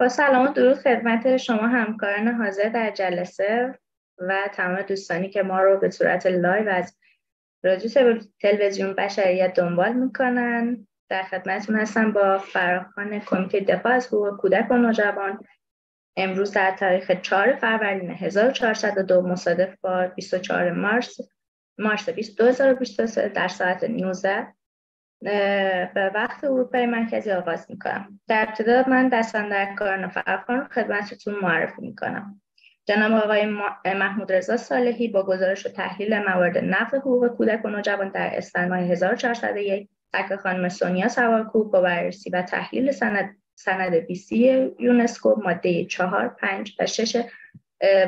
با سلام و درود خدمت شما همکاران حاضر در جلسه و تمام دوستانی که ما رو به صورت live از رادیو تلویزیون بشریت دنبال می‌کنن. در خدمتتون هستم با فراخوان کمیته دفاع از حقوق کودک و نوجوان. امروز در تاریخ 4 فروردین 1402 مصادف با 24 مارس مارس 2023 در ساعت 19 به وقت اروپای مرکزی آغاز می‌کنم. در ابتدا من دستاندرکاران فراخان رو خدمتتون معرفی می‌کنم. جناب آقای محمود رضا صالحی با گزارش و تحلیل موارد نقض حقوق کودک و نوجوان در اسفند 1401 تک خانم سونیا سوارکوب با بررسی و تحلیل سند سند بیسی یونسکو ماده 4 5 و 6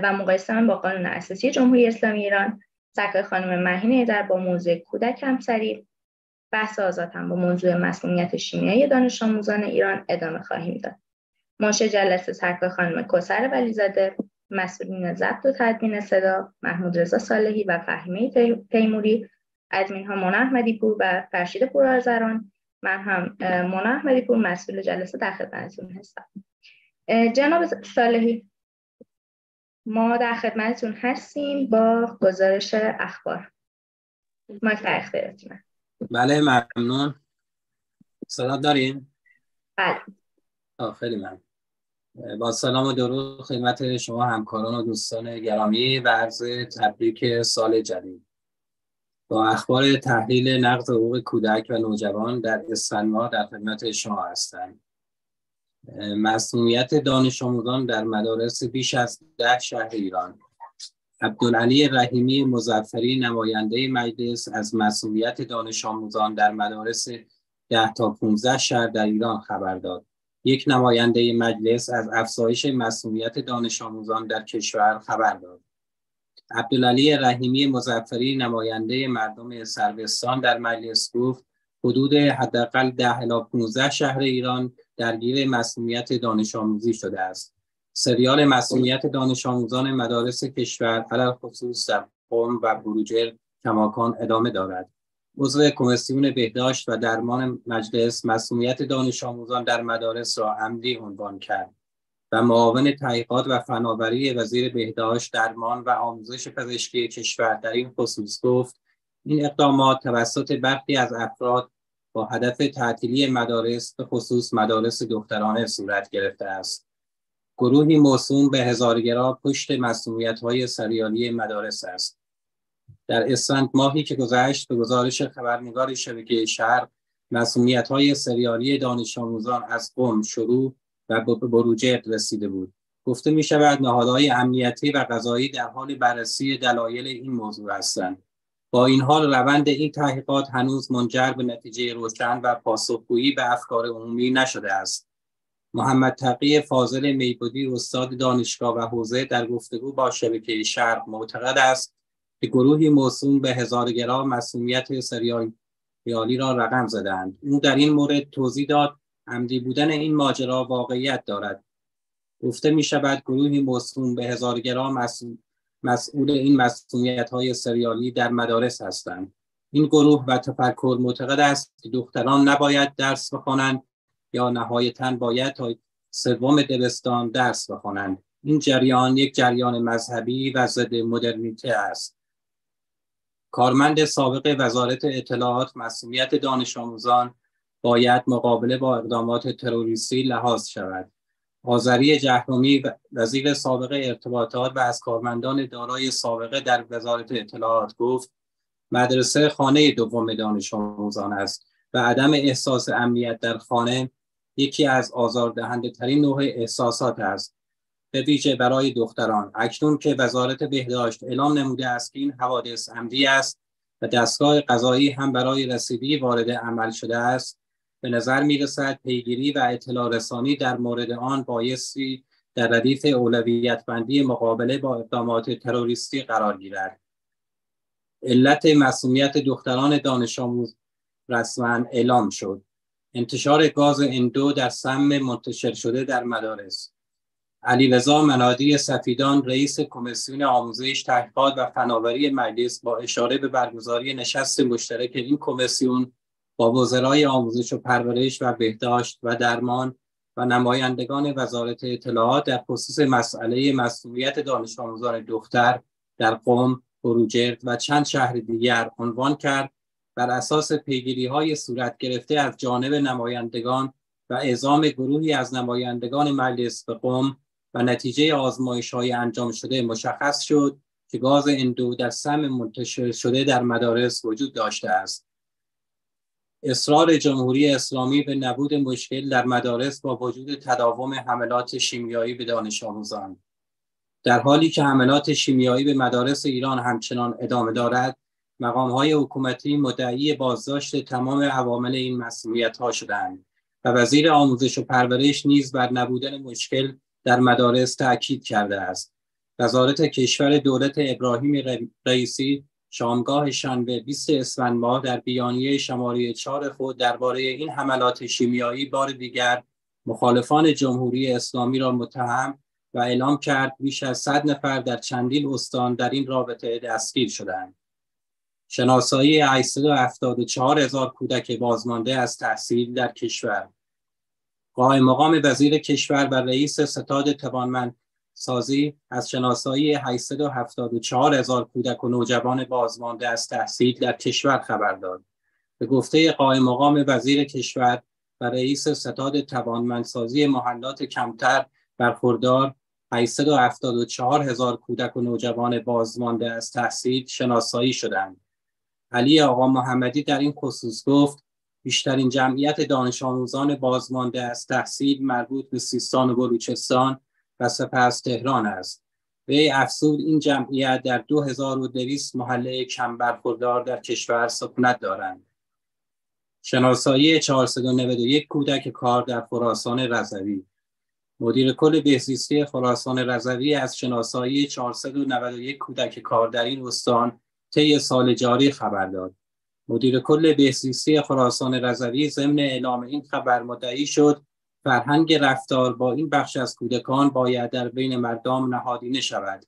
و مقایسه با قانون اساسی جمهوری اسلامی ایران سکر خانم مهینه در با موضوع کودک همسری بحث آزاد با موضوع مسئولیت شیمیایی دانش آموزان ایران ادامه خواهیم داد. منشه جلسه سرکار خانم کوسر ولیزاده مسئولین ضبط و تدوین صدا محمود رضا صالحی و فهیمه تیموری ادمین ها مونا احمدی پور و فرشید پورارزران من هم مونا احمدی پور مسئول جلسه در خدمتتون هستم. جناب صالحی ما در خدمتتون هستیم با گزارش اخبار. ما اختیارتونه. بله ممنون. صدا داریم؟ بله. خیلی ممنون. با سلام و درود خدمت شما همکاران و دوستان گرامی و عرض تبریک سال جدید. با اخبار تحلیل نقض حقوق کودک و نوجوان در اسفند در خدمت شما هستند مسئولیت دانش آموزان در مدارس بیش از ده شهر ایران. عبدالعلی رحیمی مزفری نماینده مجلس از مسئولیت دانش آموزان در مدارس ده تا 15 شهر در ایران خبر داد. یک نماینده مجلس از افزایش مسئولیت دانش آموزان در کشور خبر داد. عبدالعلی رحیمی مزفری نماینده مردم سروستان در مجلس گفت حدود حداقل 10 الی 15 شهر ایران درگیر مسئولیت دانش آموزی شده است. سریال مسئولیت دانش آموزان مدارس کشور علل خصوص در قوم و بروجر کماکان ادامه دارد. عضو کمیسیون بهداشت و درمان مجلس مسئولیت دانش آموزان در مدارس را عمدی عنوان کرد و معاون تحقیقات و فناوری وزیر بهداشت درمان و آموزش پزشکی کشور در این خصوص گفت این اقدامات توسط برخی از افراد با هدف تعطیلی مدارس به خصوص مدارس دخترانه صورت گرفته است گروهی موسوم به هزارگرا پشت مسئولیت های سریالی مدارس است. در اسفند ماهی که گذشت به گزارش خبرنگار شبکه شهر مسئولیت های سریالی دانش آموزان از قم شروع و به بروجرد رسیده بود. گفته می شود نهادهای امنیتی و قضایی در حال بررسی دلایل این موضوع هستند. با این حال روند این تحقیقات هنوز منجر به نتیجه روشن و پاسخگویی به افکار عمومی نشده است. محمد تقی فاضل میبودی استاد دانشگاه و حوزه در گفتگو با شبکه شرق معتقد است که گروهی موسوم به هزارگرا مسئولیت سریالی را رقم زدند او در این مورد توضیح داد عمدی بودن این ماجرا واقعیت دارد. گفته می شود گروهی موسوم به هزارگرا مسئول, مسئول این مسئولیت های سریالی در مدارس هستند. این گروه و تفکر معتقد است که دختران نباید درس بخوانند یا نهایتا باید تا سوم دبستان درس بخوانند. این جریان یک جریان مذهبی و ضد مدرنیته است. کارمند سابق وزارت اطلاعات مسئولیت دانش آموزان باید مقابله با اقدامات تروریستی لحاظ شود. آذری جهرومی وزیر سابق ارتباطات و از کارمندان دارای سابقه در وزارت اطلاعات گفت مدرسه خانه دوم دانش آموزان است و عدم احساس امنیت در خانه یکی از آزاردهنده ترین نوع احساسات است. به ویژه برای دختران. اکنون که وزارت بهداشت اعلام نموده است که این حوادث عمدی است و دستگاه قضایی هم برای رسیدگی وارد عمل شده است. به نظر می رسد پیگیری و اطلاع رسانی در مورد آن بایستی در ردیف اولویت بندی مقابله با اقدامات تروریستی قرار گیرد. علت مسئولیت دختران دانش آموز رسما اعلام شد. انتشار گاز اندو در سم منتشر شده در مدارس. علیرضا منادی سفیدان رئیس کمیسیون آموزش تحقیقات و فناوری مجلس با اشاره به برگزاری نشست مشترک این کمیسیون با وزرای آموزش و پرورش و بهداشت و درمان و نمایندگان وزارت اطلاعات در خصوص مسئله مسئولیت دانش آموزان دختر در قوم، بروجرد و چند شهر دیگر عنوان کرد بر اساس پیگیری های صورت گرفته از جانب نمایندگان و اعزام گروهی از نمایندگان مجلس به قوم و نتیجه آزمایش های انجام شده مشخص شد که گاز اندو در سم منتشر شده در مدارس وجود داشته است. اصرار جمهوری اسلامی به نبود مشکل در مدارس با وجود تداوم حملات شیمیایی به دانش آموزان در حالی که حملات شیمیایی به مدارس ایران همچنان ادامه دارد مقام های حکومتی مدعی بازداشت تمام عوامل این مسئولیت ها شدند و وزیر آموزش و پرورش نیز بر نبودن مشکل در مدارس تاکید کرده است وزارت کشور دولت ابراهیم رئیسی شامگاه شنبه 20 اسفند ماه در بیانیه شماره 4 خود درباره این حملات شیمیایی بار دیگر مخالفان جمهوری اسلامی را متهم و اعلام کرد بیش از 100 نفر در چندین استان در این رابطه دستگیر شدند. شناسایی 874 هزار کودک بازمانده از تحصیل در کشور قائم مقام وزیر کشور و رئیس ستاد توانمند سازی از شناسایی 874 هزار کودک و نوجوان بازمانده از تحصیل در کشور خبر داد. به گفته قائم مقام وزیر کشور و رئیس ستاد توانمندسازی محلات کمتر برخوردار 874 هزار کودک و نوجوان بازمانده از تحصیل شناسایی شدند. علی آقا محمدی در این خصوص گفت بیشترین جمعیت دانش آموزان بازمانده از تحصیل مربوط به سیستان و بلوچستان و سپس تهران است. وی افزود این جمعیت در 2200 محله کم برخوردار در کشور سکونت دارند. شناسایی 491 کودک کار در خراسان رضوی مدیر کل بهزیستی خراسان رضوی از شناسایی 491 کودک کار در این استان طی سال جاری خبر داد. مدیر کل بهزیستی خراسان رضوی ضمن اعلام این خبر مدعی شد فرهنگ رفتار با این بخش از کودکان باید در بین مردم نهادینه شود.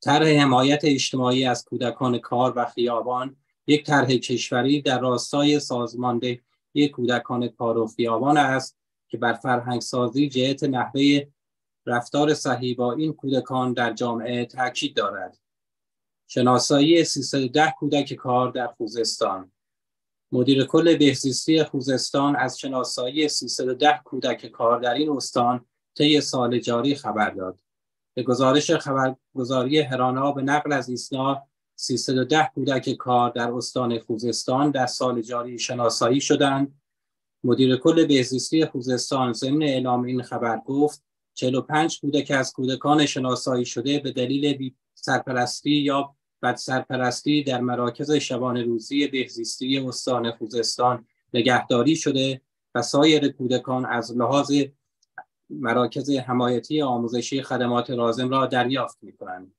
طرح حمایت اجتماعی از کودکان کار و خیابان یک طرح کشوری در راستای سازماندهی کودکان کار و خیابان است که بر فرهنگ سازی جهت نحوه رفتار صحیح با این کودکان در جامعه تاکید دارد. شناسایی 310 کودک کار در خوزستان مدیر کل بهزیستی خوزستان از شناسایی 310 کودک کار در این استان طی سال جاری خبر داد. به گزارش خبرگزاری هرانا به نقل از ایسنا 310 کودک کار در استان خوزستان در سال جاری شناسایی شدند. مدیر کل بهزیستی خوزستان ضمن اعلام این خبر گفت 45 کودک از کودکان شناسایی شده به دلیل سرپرستی یا بد سرپرستی در مراکز شبانه روزی بهزیستی استان خوزستان نگهداری شده و سایر کودکان از لحاظ مراکز حمایتی آموزشی خدمات رازم را دریافت می کنند.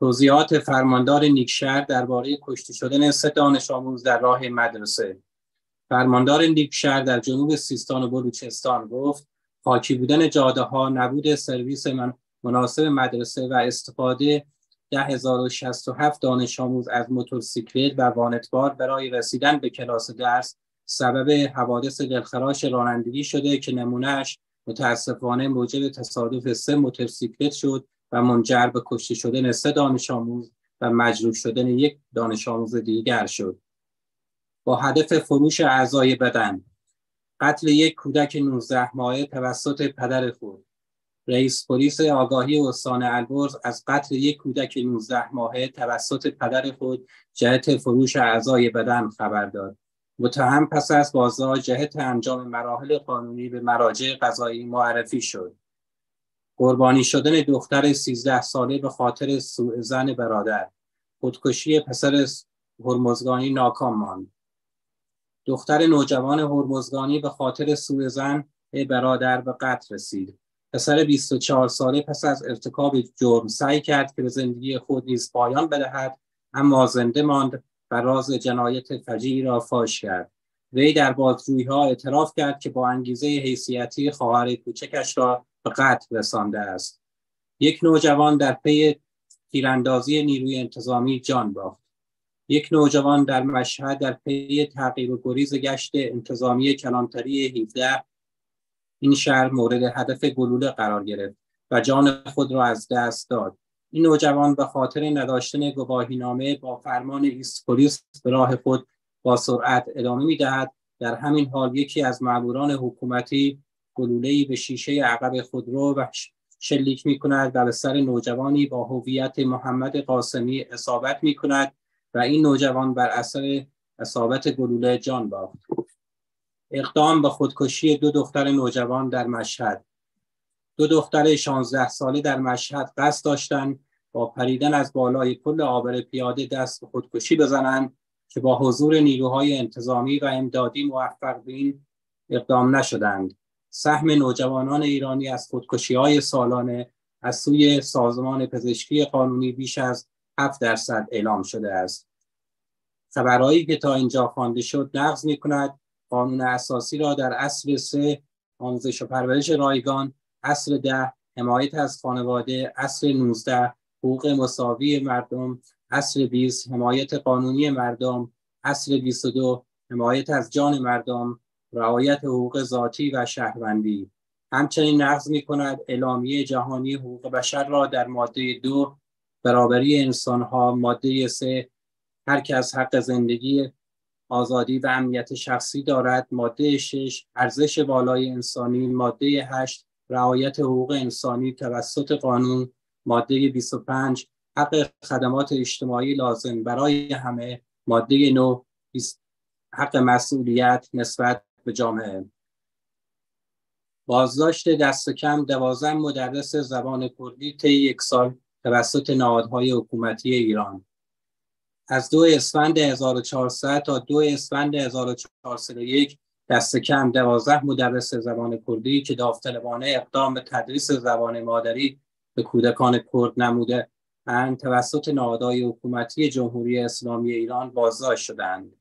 توضیحات فرماندار نیکشهر درباره کشته شدن سه دانش آموز در راه مدرسه فرماندار نیکشهر در جنوب سیستان و بلوچستان گفت خاکی بودن جاده ها نبود سرویس من مناسب مدرسه و استفاده 10067 دانش آموز از موتورسیکلت و وانتبار برای رسیدن به کلاس درس سبب حوادث دلخراش رانندگی شده که نمونهش متاسفانه موجب تصادف سه موتورسیکلت شد و منجر به کشته شدن سه دانش آموز و مجروح شدن یک دانش آموز دیگر شد. با هدف فروش اعضای بدن قتل یک کودک 19 ماهه توسط پدر خود رئیس پلیس آگاهی استان البرز از قتل یک کودک 19 ماهه توسط پدر خود جهت فروش اعضای بدن خبر داد. متهم پس از بازداشت جهت انجام مراحل قانونی به مراجع قضایی معرفی شد. قربانی شدن دختر 13 ساله به خاطر سوء زن برادر. خودکشی پسر هرمزگانی ناکام ماند. دختر نوجوان هرمزگانی به خاطر سوء زن برادر به قتل رسید. پسر 24 ساله پس از ارتکاب جرم سعی کرد که به زندگی خود نیز پایان بدهد اما زنده ماند و راز جنایت فجیعی را فاش کرد. وی در بازجویی ها اعتراف کرد که با انگیزه حیثیتی خواهر کوچکش را به قتل رسانده است. یک نوجوان در پی تیراندازی نیروی انتظامی جان باخت. یک نوجوان در مشهد در پی تعقیب و گریز گشت انتظامی کلانتری 17 این شهر مورد هدف گلوله قرار گرفت و جان خود را از دست داد. این نوجوان به خاطر نداشتن گواهینامه با فرمان ایستپولیس به راه خود با سرعت ادامه می‌دهد. در همین حال یکی از معموران حکومتی گلوله‌ای به شیشه عقب خودرو و شلیک می کند و به سر نوجوانی با هویت محمد قاسمی اصابت می کند و این نوجوان بر اثر اصابت گلوله جان باخت. اقدام به خودکشی دو دختر نوجوان در مشهد. دو دختر 16 ساله در مشهد قصد داشتند با پریدن از بالای پل آبر پیاده دست به خودکشی بزنند که با حضور نیروهای انتظامی و امدادی موفق به این اقدام نشدند. سهم نوجوانان ایرانی از خودکشی های سالانه از سوی سازمان پزشکی قانونی بیش از 7 درصد اعلام شده است. خبرهایی که تا اینجا خوانده شد نقض می کند قانون اساسی را در اصل سه آموزش و پرورش رایگان اصل ده حمایت از خانواده اصل 19 حقوق مساوی مردم اصل 20 حمایت قانونی مردم اصل 22 حمایت از جان مردم رعایت حقوق ذاتی و شهروندی. همچنین نقض می کند اعلامیه جهانی حقوق بشر را در ماده دو برابری انسانها ماده سه هر کس حق زندگی آزادی و امنیت شخصی دارد. ماده 6 ارزش بالای انسانی. ماده 8 رعایت حقوق انسانی توسط قانون. ماده 25 حق خدمات اجتماعی لازم. برای همه. ماده 9 حق مسئولیت نسبت به جامعه. بازداشت دست کم دوازن مدرس زبان کردی طی یک سال توسط نهادهای حکومتی ایران. از دو اسفند 1400 تا دو اسفند 1401 دست کم دوازده مدرس زبان کردی که داوطلبانه اقدام به تدریس زبان مادری به کودکان کرد نموده. اند توسط نهادهای حکومتی جمهوری اسلامی ایران بازداشت شدند.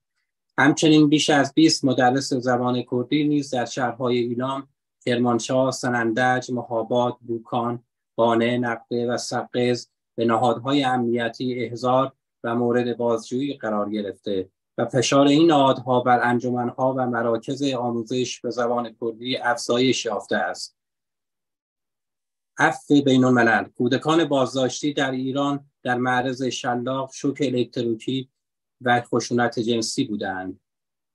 همچنین بیش از 20 مدرس زبان کردی نیز در شهرهای ایلام، کرمانشاه، سنندج، مهاباد، بوکان، بانه، نقده و سقز به نهادهای امنیتی احضار و مورد بازجویی قرار گرفته و فشار این نهادها بر انجمنها و مراکز آموزش به زبان کردی افزایش یافته است. عفو بین الملل کودکان بازداشتی در ایران در معرض شلاق شوک الکتریکی و خشونت جنسی بودند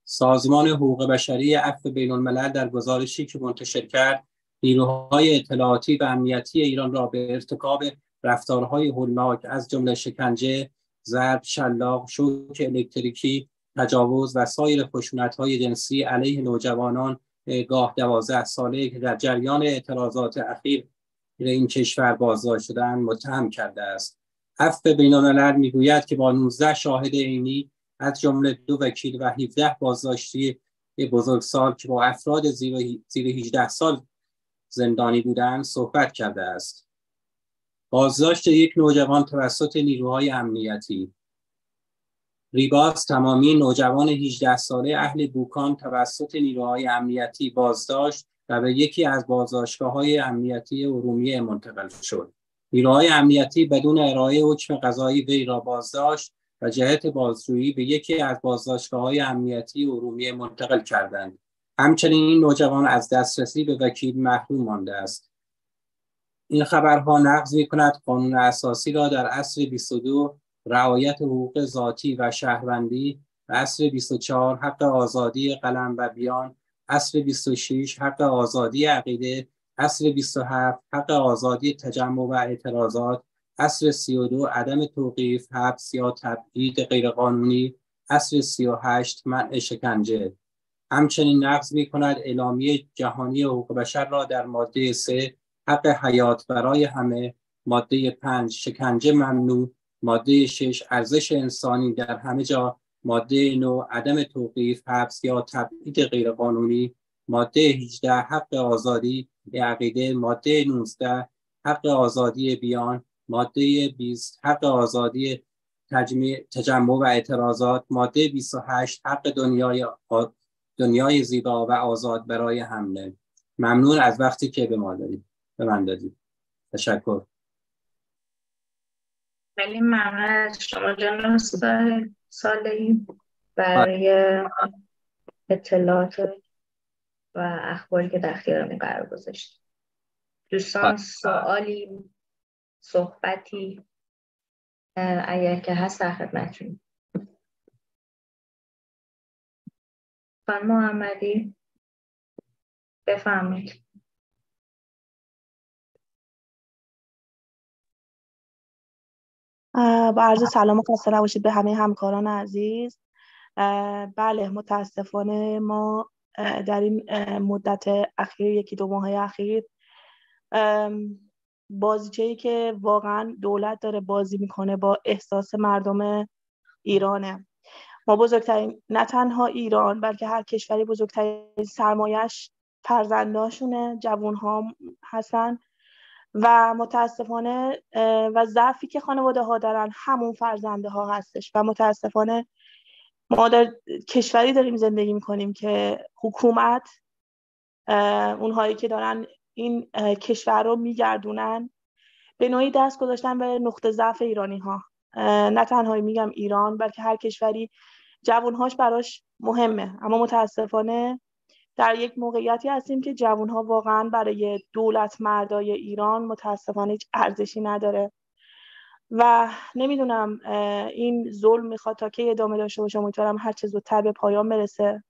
سازمان حقوق بشری عفو بین الملل در گزارشی که منتشر کرد نیروهای اطلاعاتی و امنیتی ایران را به ارتکاب رفتارهای هولناک از جمله شکنجه، ضرب، شلاق، شوک الکتریکی، تجاوز و سایر خشونت‌های جنسی علیه نوجوانان گاه دوازده ساله که در جریان اعتراضات اخیر این کشور بازداشت شدن متهم کرده است. عفو بین الملل می‌گوید که با 19 شاهد عینی از جمله دو وکیل و 17 بازداشتی بزرگسال که با افراد زیر, زیر 18 سال زندانی بودند صحبت کرده است بازداشت یک نوجوان توسط نیروهای امنیتی ریباس تمامی نوجوان 18 ساله اهل بوکان توسط نیروهای امنیتی بازداشت و به یکی از بازداشتگاه های امنیتی ارومیه منتقل شد. نیروهای امنیتی بدون ارائه حکم قضایی وی را بازداشت و جهت بازجویی به یکی از بازداشتگاه های امنیتی ارومیه منتقل کردند. همچنین این نوجوان از دسترسی به وکیل محروم مانده است. این خبرها نقض می کند قانون اساسی را در اصل 22 رعایت حقوق ذاتی و شهروندی اصل 24 حق آزادی قلم و بیان اصل 26 حق آزادی عقیده اصل 27 حق آزادی تجمع و اعتراضات اصل 32 عدم توقیف حبس یا تبعید غیرقانونی اصل 38 منع شکنجه. همچنین نقض می کند اعلامیه جهانی حقوق بشر را در ماده 3 حق حیات برای همه ماده 5 شکنجه ممنوع ماده 6 ارزش انسانی در همه جا ماده 9 عدم توقیف حبس یا تبعید غیرقانونی ماده 18 حق آزادی عقیده ماده 19 حق آزادی بیان ماده 20 حق آزادی تجمع و اعتراضات ماده 28 حق دنیای دنیای زیبا و آزاد برای حمله. ممنون از وقتی که به ما دادید. به من دادید تشکر. خیلی ممنون از شما جان سالی برای اطلاعات و اخباری که در اختیارمون قرار گذاشت دوستان بله. سوالی صحبتی اگر که هست در خدمتتون. خانم محمدی بفرمایید. با عرض سلام و خسته نباشید به همه همکاران عزیز. بله متاسفانه ما در این مدت اخیر یکی دو ماه اخیر بازیچه ای که واقعا دولت داره بازی می‌کنه با احساس مردم ایرانه. ما بزرگترین نه تنها ایران بلکه هر کشوری بزرگترین سرمایش فرزنداشونه جوون ها هستن. و متاسفانه و ضعفی که خانواده ها دارن همون فرزنده ها هستش. و متاسفانه ما در کشوری داریم زندگی می‌کنیم که حکومت اونهایی که دارن این کشور رو میگردونن. به نوعی دست گذاشتن به نقطه ضعف ایرانی ها نه تنها میگم ایران بلکه هر کشوری جوانهاش براش مهمه. اما متاسفانه در یک موقعیتی هستیم که جوانها واقعا برای دولت مردای ایران متاسفانه هیچ ارزشی نداره. و نمی‌دونم این ظلم می‌خواد تا که ادامه داشته باشه. امیدوارم هر چه زودتر به پایان برسه.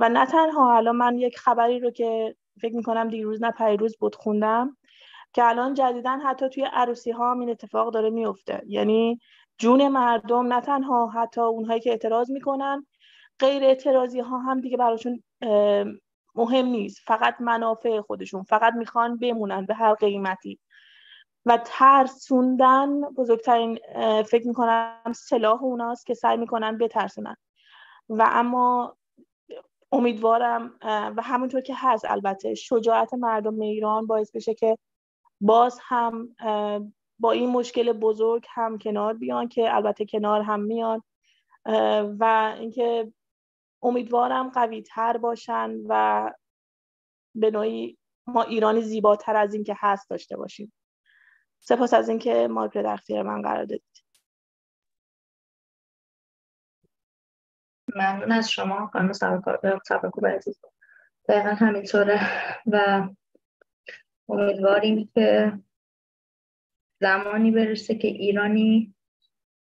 و نه تنها الان من یک خبری رو که فکر می‌کنم دیروز نه پریروز بود خوندم که الان جدیدن حتی توی عروسی ها هم این اتفاق داره میفته یعنی جون مردم نه تنها حتی اونهایی که اعتراض می‌کنن غیر اعتراضی ها هم دیگه براشون مهم نیست. فقط منافع خودشون. فقط می‌خوان بمونن به هر قیمتی. و ترسوندن بزرگترین فکر می‌کنم سلاح اوناست که سعی می‌کنن بترسونن. و اما امیدوارم و همونطور که هست البته شجاعت مردم ایران باعث بشه که باز هم با این مشکل بزرگ هم کنار بیان که البته کنار هم میان. و اینکه امیدوارم قوی تر باشن و به نوعی ما ایرانی زیباتر از این که هست داشته باشیم. سپاس از اینکه مایک در اختیار من قرار دادید. ممنون از شما خانم سبکو عزیز دقیقا همینطوره و امیدواریم که زمانی برسه که ایرانی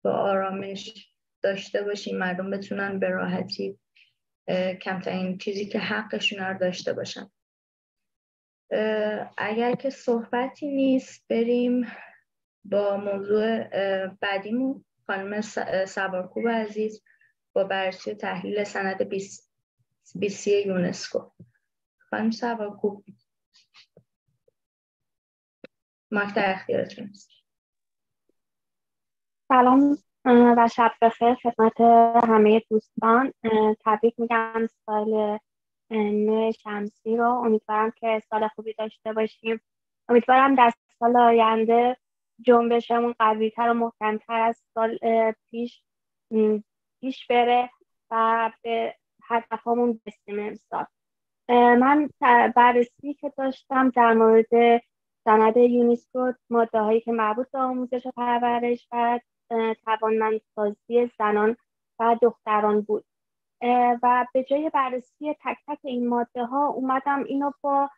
با آرامش داشته باشیم مردم بتونن به راحتی کمترین چیزی که حقشون رو داشته باشن. اگر که صحبتی نیست بریم با موضوع بعدیمون. خانم سوارکوب عزیز با بررسی تحلیل سند بیسی یونسکو. خانم سوارکوب. ماک در اختیارتون سلام. و شب بخیر خدمت همه دوستان. تبریک میگم سال نو شمسی رو. امیدوارم که سال خوبی داشته باشیم. امیدوارم در سال آینده جنبشمون قویتر و محکمتر از سال پیش پیش بره و به هدفمون برسیم امسال. من بررسی که داشتم در مورد سند یونسکو ماده هایی که مربوط به آموزش و پرورش و توانمندسازی زنان و دختران بود. و به جای بررسی تک تک این ماده ها اومدم اینو با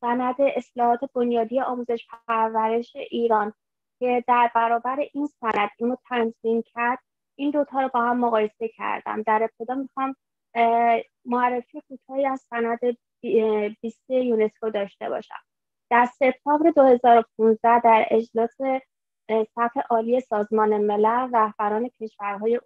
سند اصلاحات بنیادی آموزش پرورش ایران که در برابر این سند اینو تنظیم کرد این دوتا رو با هم مقایسه کردم. در ابتدا می‌خوام معرفی کوتاهی از سند بیست یونسکو داشته باشم. در سپتامبر 2015 در اجلاس سطح عالی سازمان ملل رهبران کشورهای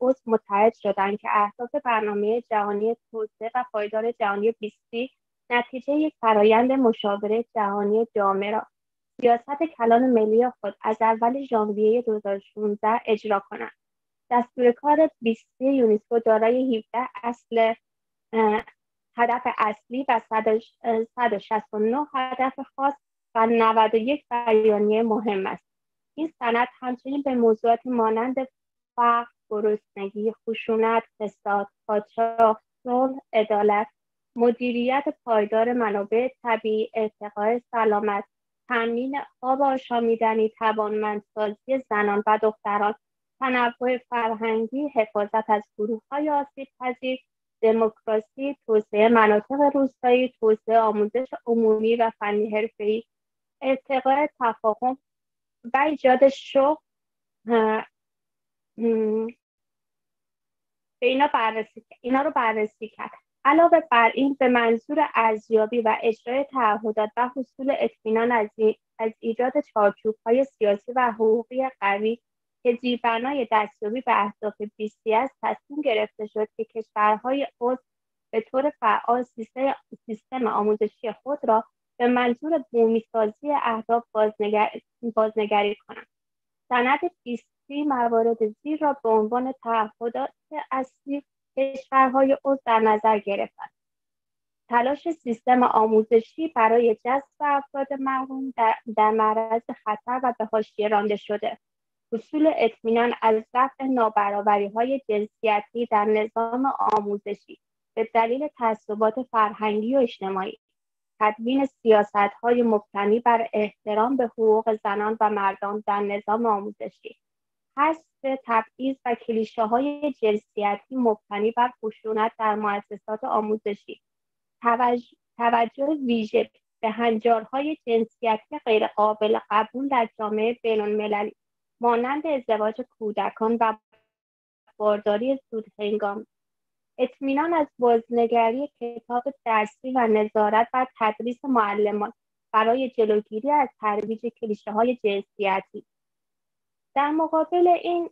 عضو متحد شدند که اهداف برنامه جهانی توسعه و پایدار جهانی بیستی نتیجه یک فرایند مشاوره جهانی جامع را سیاست کلان ملی خود از اول ژانویه 2016 اجرا کنند. دستور کار بیستی یونسکو دارای 17 اصل هدف اصلی و 169 هدف خاص و 91 بیانیه مهم است. این سند همچنین به موضوعات مانند فقر گرسنگی خشونت فساد پادشاه صلح عدالت مدیریت پایدار منابع طبیعی ارتقای سلامت تامین آب آشامیدنی توانمندسازی زنان و دختران تنوع فرهنگی حفاظت از گروه های آسیب پذیر دموکراسی توسعه مناطق روستایی توسعه آموزش عمومی و فنی حرفه‌ای ارتقاء تفاهم و ایجاد شغل به اینا بررسی اینا رو بررسی کرد. علاوه بر این به منظور ارزیابی و اجرای تعهدات و حصول اطمینان از, از ایجاد چارچوب های سیاسی و حقوقی قوی که زیربنای دستیابی به اهداف بیستی است تصمیم گرفته شد که کشورهای عضو به طور فعال سیستم آموزشی خود را به منظور بومیسازی اهداف بازنگری کنند سند بیستی موارد زیر را به عنوان تعهدات اصلی کشورهای عضو در نظر گرفتند تلاش سیستم آموزشی برای جذب افراد محروم در, در معرض خطر و به حاشیه رانده شده. حصول اطمینان از رفع نابرابری های جنسیتی در نظام آموزشی به دلیل تعصبات فرهنگی و اجتماعی. تدوین سیاست های مبتنی بر احترام به حقوق زنان و مردان در نظام آموزشی حذف تبعیض و کلیشه های جنسیتی مبتنی بر خشونت در مؤسسات آموزشی توجه, توجه ویژه به هنجارهای جنسیتی غیرقابل قبول در جامعه بین المللی مانند ازدواج کودکان و بارداری زود هنگام اطمینان از بازنگری کتاب درسی و نظارت بر تدریس معلمان برای جلوگیری از ترویج کلیشه های جنسیتی. در مقابل این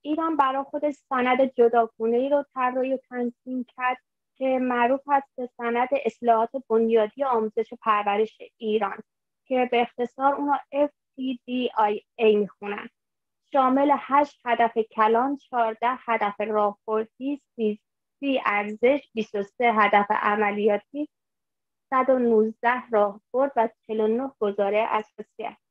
ایران برای خود سند جداگونه ای رو طراحی و تنظیم کرد که معروف است به سند اصلاحات بنیادی آموزش و پرورش ایران که به اختصار اونا FTDIA می‌خونن. شامل هشت هدف کلان، 14 هدف راهبردی، 30 ارزش، 23 هدف عملیاتی، 119 راهبرد و 49 گزاره اساسی است.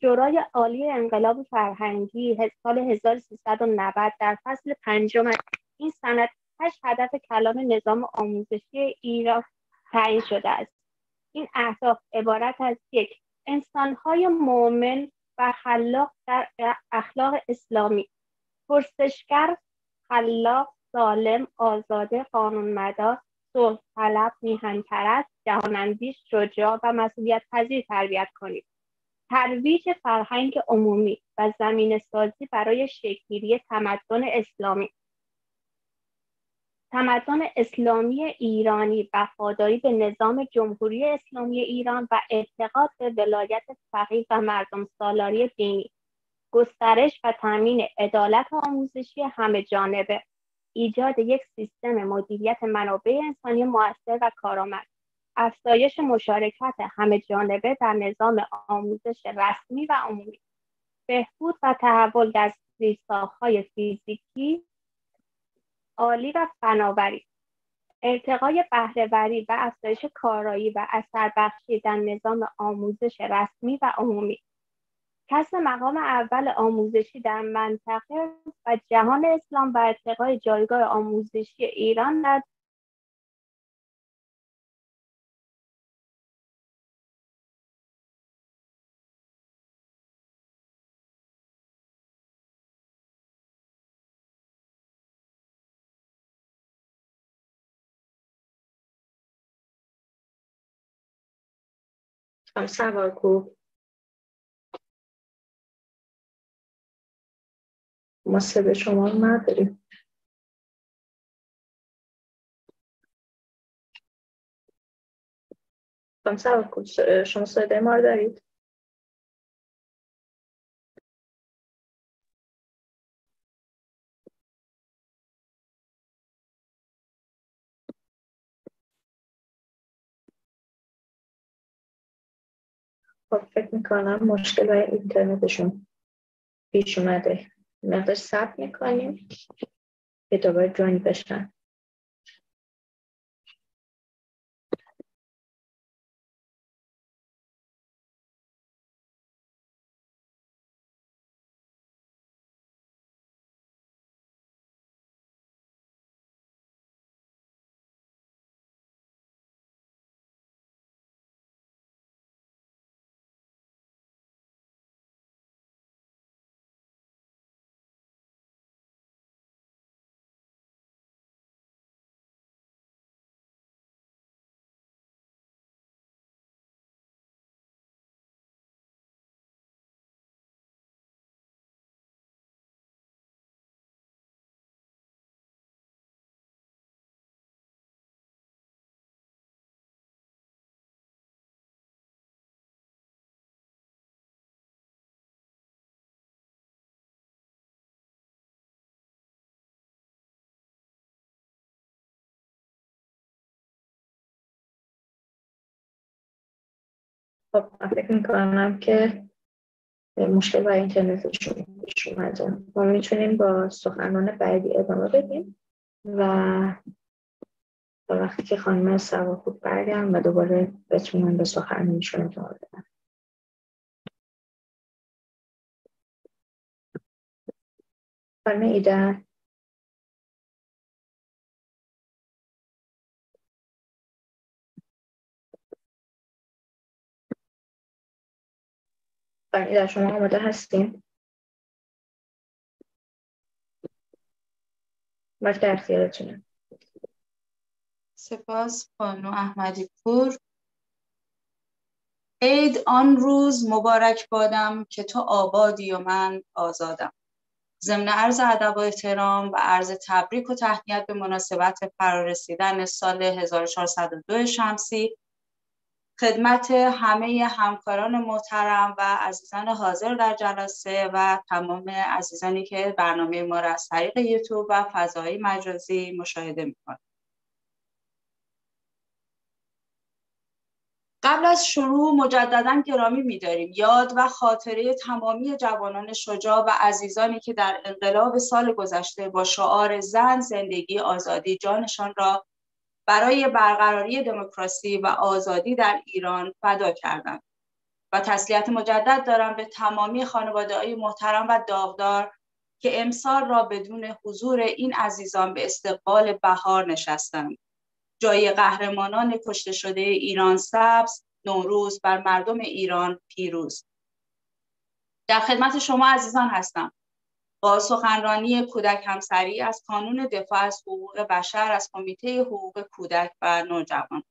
شورای عالی انقلاب فرهنگی سال 1390 در فصل پنجم این سند هشت هدف کلان نظام آموزشی ایران تعیین شده است این اهداف عبارت از یک انسانهای مؤمن و خلاق در اخلاق اسلامی. پرسشگر خلاق سالم آزاده قانونمدار صلح طلب میهنپرست جهاناندیش شجاع و مسئولیت پذیر تربیت کنید. ترویج فرهنگ عمومی و زمین سازی برای شکلگیری تمدن اسلامی. تمدن اسلامی ایرانی وفاداری به نظام جمهوری اسلامی ایران و اعتقاد به ولایت فقیه و مردم سالاری دینی. گسترش و تامین عدالت آموزشی همه جانبه. ایجاد یک سیستم مدیریت منابع انسانی موثر و کارآمد. افزایش مشارکت همه جانبه در نظام آموزش رسمی و عمومی. بهبود و تحول در زیرساختهای فیزیکی عالی و فناوری. ارتقای بهرهوری و افزایش کارایی و اثربخشی در نظام آموزش رسمی و عمومی. کسب مقام اول آموزشی در منطقه و جهان اسلام و ارتقای جایگاه آموزشی ایران در سوارکو. ما شما رو نداریم. شما صدای ما رو دارید؟ خب فکر می‌کنم مشکل های اینترنتشون پیش اومده. مقدار ثبت می‌کنیم که دوباره جوین بشن. خب من فکر می‌کنم که مشکل با اینترنتشون پیش اومده ما می‌تونیم با سخنان بعدی ادامه بدیم و تا وقتی که خانم سوا خوب برگردن و دوباره بتونن به سخنانیشون ادامه بدن خانم ایده در شما آماده هستیم. وقت در اختیارتونه. سپاس بانو احمدی پور. عید آن روز مبارک بادم که تو آبادی و من آزادم. ضمن عرض ادب و احترام و عرض تبریک و تهنیت به مناسبت فرارسیدن سال 1402 شمسی خدمت همه همکاران محترم و عزیزان حاضر در جلسه و تمام عزیزانی که برنامه ما را از طریق یوتیوب و فضای مجازی مشاهده می‌کنند. قبل از شروع مجددا گرامی می‌داریم. یاد و خاطره تمامی جوانان شجاع و عزیزانی که در انقلاب سال گذشته با شعار زن زندگی آزادی جانشان را برای برقراری دموکراسی و آزادی در ایران فدا کردند و تسلیت مجدد دارم به تمامی خانواده های محترم و داغدار که امسال را بدون حضور این عزیزان به استقبال بهار نشستند جای قهرمانان کشته شده ایران سبز نوروز بر مردم ایران پیروز. در خدمت شما عزیزان هستم. با سخنرانی کودک همسری از کانون دفاع از حقوق بشر از کمیته حقوق کودک و نوجوان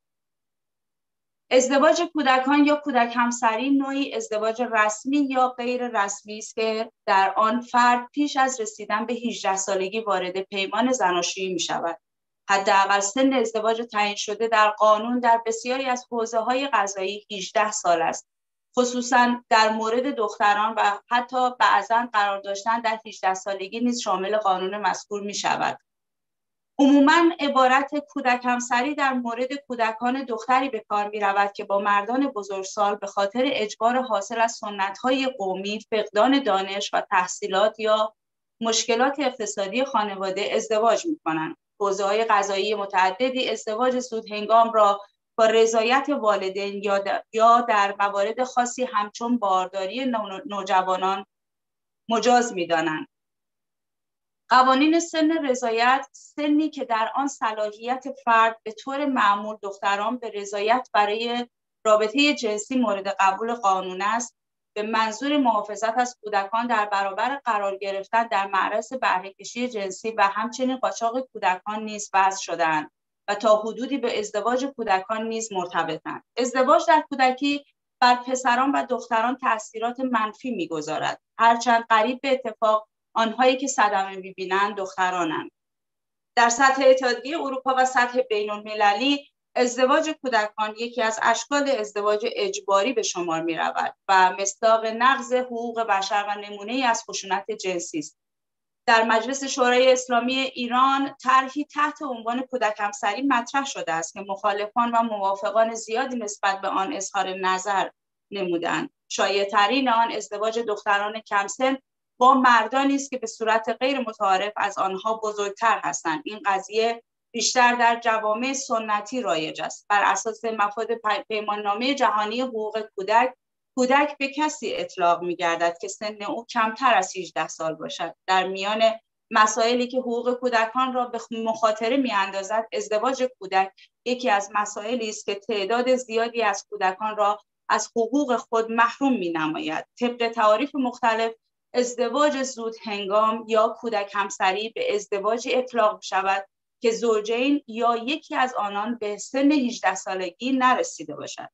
ازدواج کودکان یا کودک همسری نوعی ازدواج رسمی یا غیر رسمی است که در آن فرد پیش از رسیدن به 18 سالگی وارد پیمان زناشویی می شود. حداقل سن ازدواج تعیین شده در قانون در بسیاری از حوزه های قضایی 18 سال است خصوصا در مورد دختران و حتی بعضا قرار داشتن در 18 سالگی نیز شامل قانون مذکور می شود. عموما عبارت کودک همسری در مورد کودکان دختری به کار می رود که با مردان بزرگسال به خاطر اجبار حاصل از سنت های قومی، فقدان دانش و تحصیلات یا مشکلات اقتصادی خانواده ازدواج می کنند. حوزه قضایی متعددی ازدواج زود هنگام را با رضایت والدین یا در موارد خاصی همچون بارداری نوجوانان مجاز می‌دانند. قوانین سن رضایت سنی که در آن صلاحیت فرد به طور معمول دختران به رضایت برای رابطه جنسی مورد قبول قانون است به منظور محافظت از کودکان در برابر قرار گرفتن در معرض بهرهکشی جنسی و همچنین قاچاق کودکان نیز وضع شدهاند. و تا حدودی به ازدواج کودکان نیز مرتبطند. ازدواج در کودکی بر پسران و دختران تاثیرات منفی می‌گذارد. هرچند قریب به اتفاق آنهایی که صدمه می‌بینند دخترانند. در سطح اتحادیه اروپا و سطح بین المللی ازدواج کودکان یکی از اشکال ازدواج اجباری به شمار می رود و مستاق نقض حقوق بشر و نمونه از خشونت جنسی است. در مجلس شورای اسلامی ایران طرحی تحت عنوان کودک همسری مطرح شده است که مخالفان و موافقان زیادی نسبت به آن اظهار نظر نمودند ترین آن ازدواج دختران کمسن با مردانی است که به صورت غیر متعارف از آنها بزرگتر هستند. این قضیه بیشتر در جوامع سنتی رایج است. بر اساس مفاد پیماننامه جهانی حقوق کودک کودک به کسی اطلاق می گردد که سن او کمتر از 18 سال باشد. در میان مسائلی که حقوق کودکان را به مخاطره می اندازد ازدواج کودک یکی از مسائلی است که تعداد زیادی از کودکان را از حقوق خود محروم می نماید طبق تعاریف مختلف ازدواج زود هنگام یا کودک همسری به ازدواج اطلاق شود که زوجین یا یکی از آنان به سن 18 سالگی نرسیده باشد.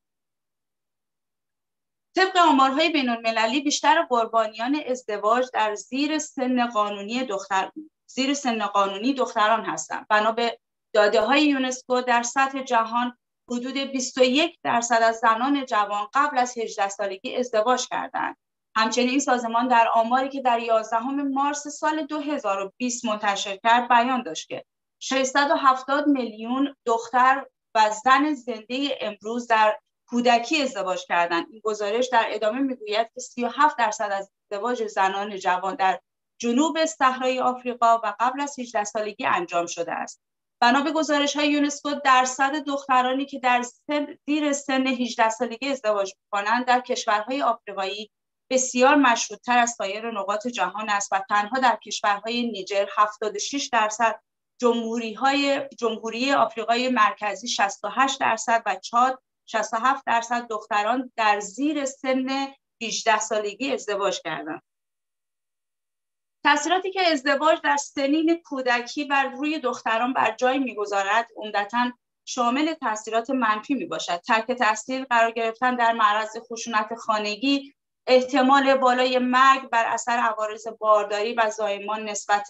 طبق آمارهای بین المللی بیشتر قربانیان ازدواج در زیر سن قانونی دختر زیر سن قانونی دختران هستند. بنا به داده های یونسکو در سطح جهان حدود 21 درصد از زنان جوان قبل از 18 سالگی ازدواج کردند. همچنین این سازمان در آماری که در 11 مارس سال 2020 منتشر کرد بیان داشت که 670 میلیون دختر و زن زنده امروز در کودکی ازدواج کردن. این گزارش در ادامه می‌گوید که 37 درصد از ازدواج زنان جوان در جنوب صحرای آفریقا و قبل از 18 سالگی انجام شده است. بنا به گزارش های یونسکو درصد دخترانی که در سن دیر سن 18 سالگی ازدواج می‌کنند در کشورهای آفریقایی بسیار مشهودتر از سایر نقاط جهان است و تنها در کشورهای نیجر 76 درصد جمهوری های جمهوری آفریقای مرکزی 68 درصد و چاد 67 درصد دختران در زیر سن 18 سالگی ازدواج کردند. تاثیراتی که ازدواج در سنین کودکی بر روی دختران بر جای می‌گذارد عمدتا شامل تاثیرات منفی می باشد ترک تحصیل قرار گرفتن در معرض خشونت خانگی احتمال بالای مرگ بر اثر عوارض بارداری و زایمان نسبت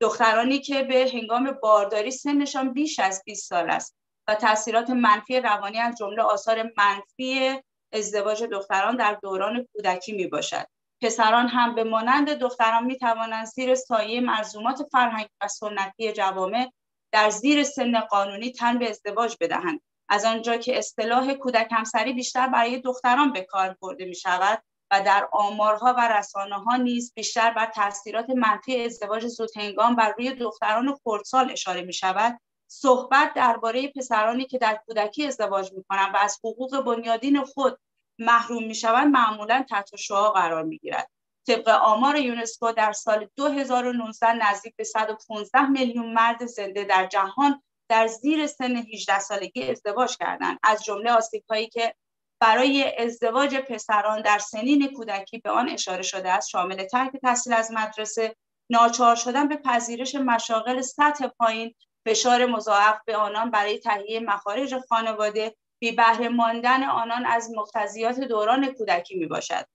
دخترانی که به هنگام بارداری سنشان بیش از 20 سال است و تاثیرات منفی روانی از جمله آثار منفی ازدواج دختران در دوران کودکی می باشد. پسران هم به مانند دختران می توانند زیر سایه مرزومات فرهنگی و سنتی جوامع در زیر سن قانونی تن به ازدواج بدهند از آنجا که اصطلاح کودک همسری بیشتر برای دختران به کار برده می شود و در آمارها و رسانه ها نیز بیشتر بر تاثیرات منفی ازدواج زودهنگام بر روی دختران خردسال اشاره می شود صحبت درباره پسرانی که در کودکی ازدواج می کنند و از حقوق بنیادین خود محروم می شوند معمولا تحت شعا قرار می گیرد. طبق آمار یونسکو در سال 2019 نزدیک به 115 میلیون مرد زنده در جهان در زیر سن 18 سالگی ازدواج کردند از جمله آسیب هایی که برای ازدواج پسران در سنین کودکی به آن اشاره شده است شامل ترک تحصیل از مدرسه ناچار شدن به پذیرش مشاغل سطح پایین فشار مضاعف به آنان برای تهیه مخارج خانواده بی بهره ماندن آنان از مقتضیات دوران کودکی می باشد.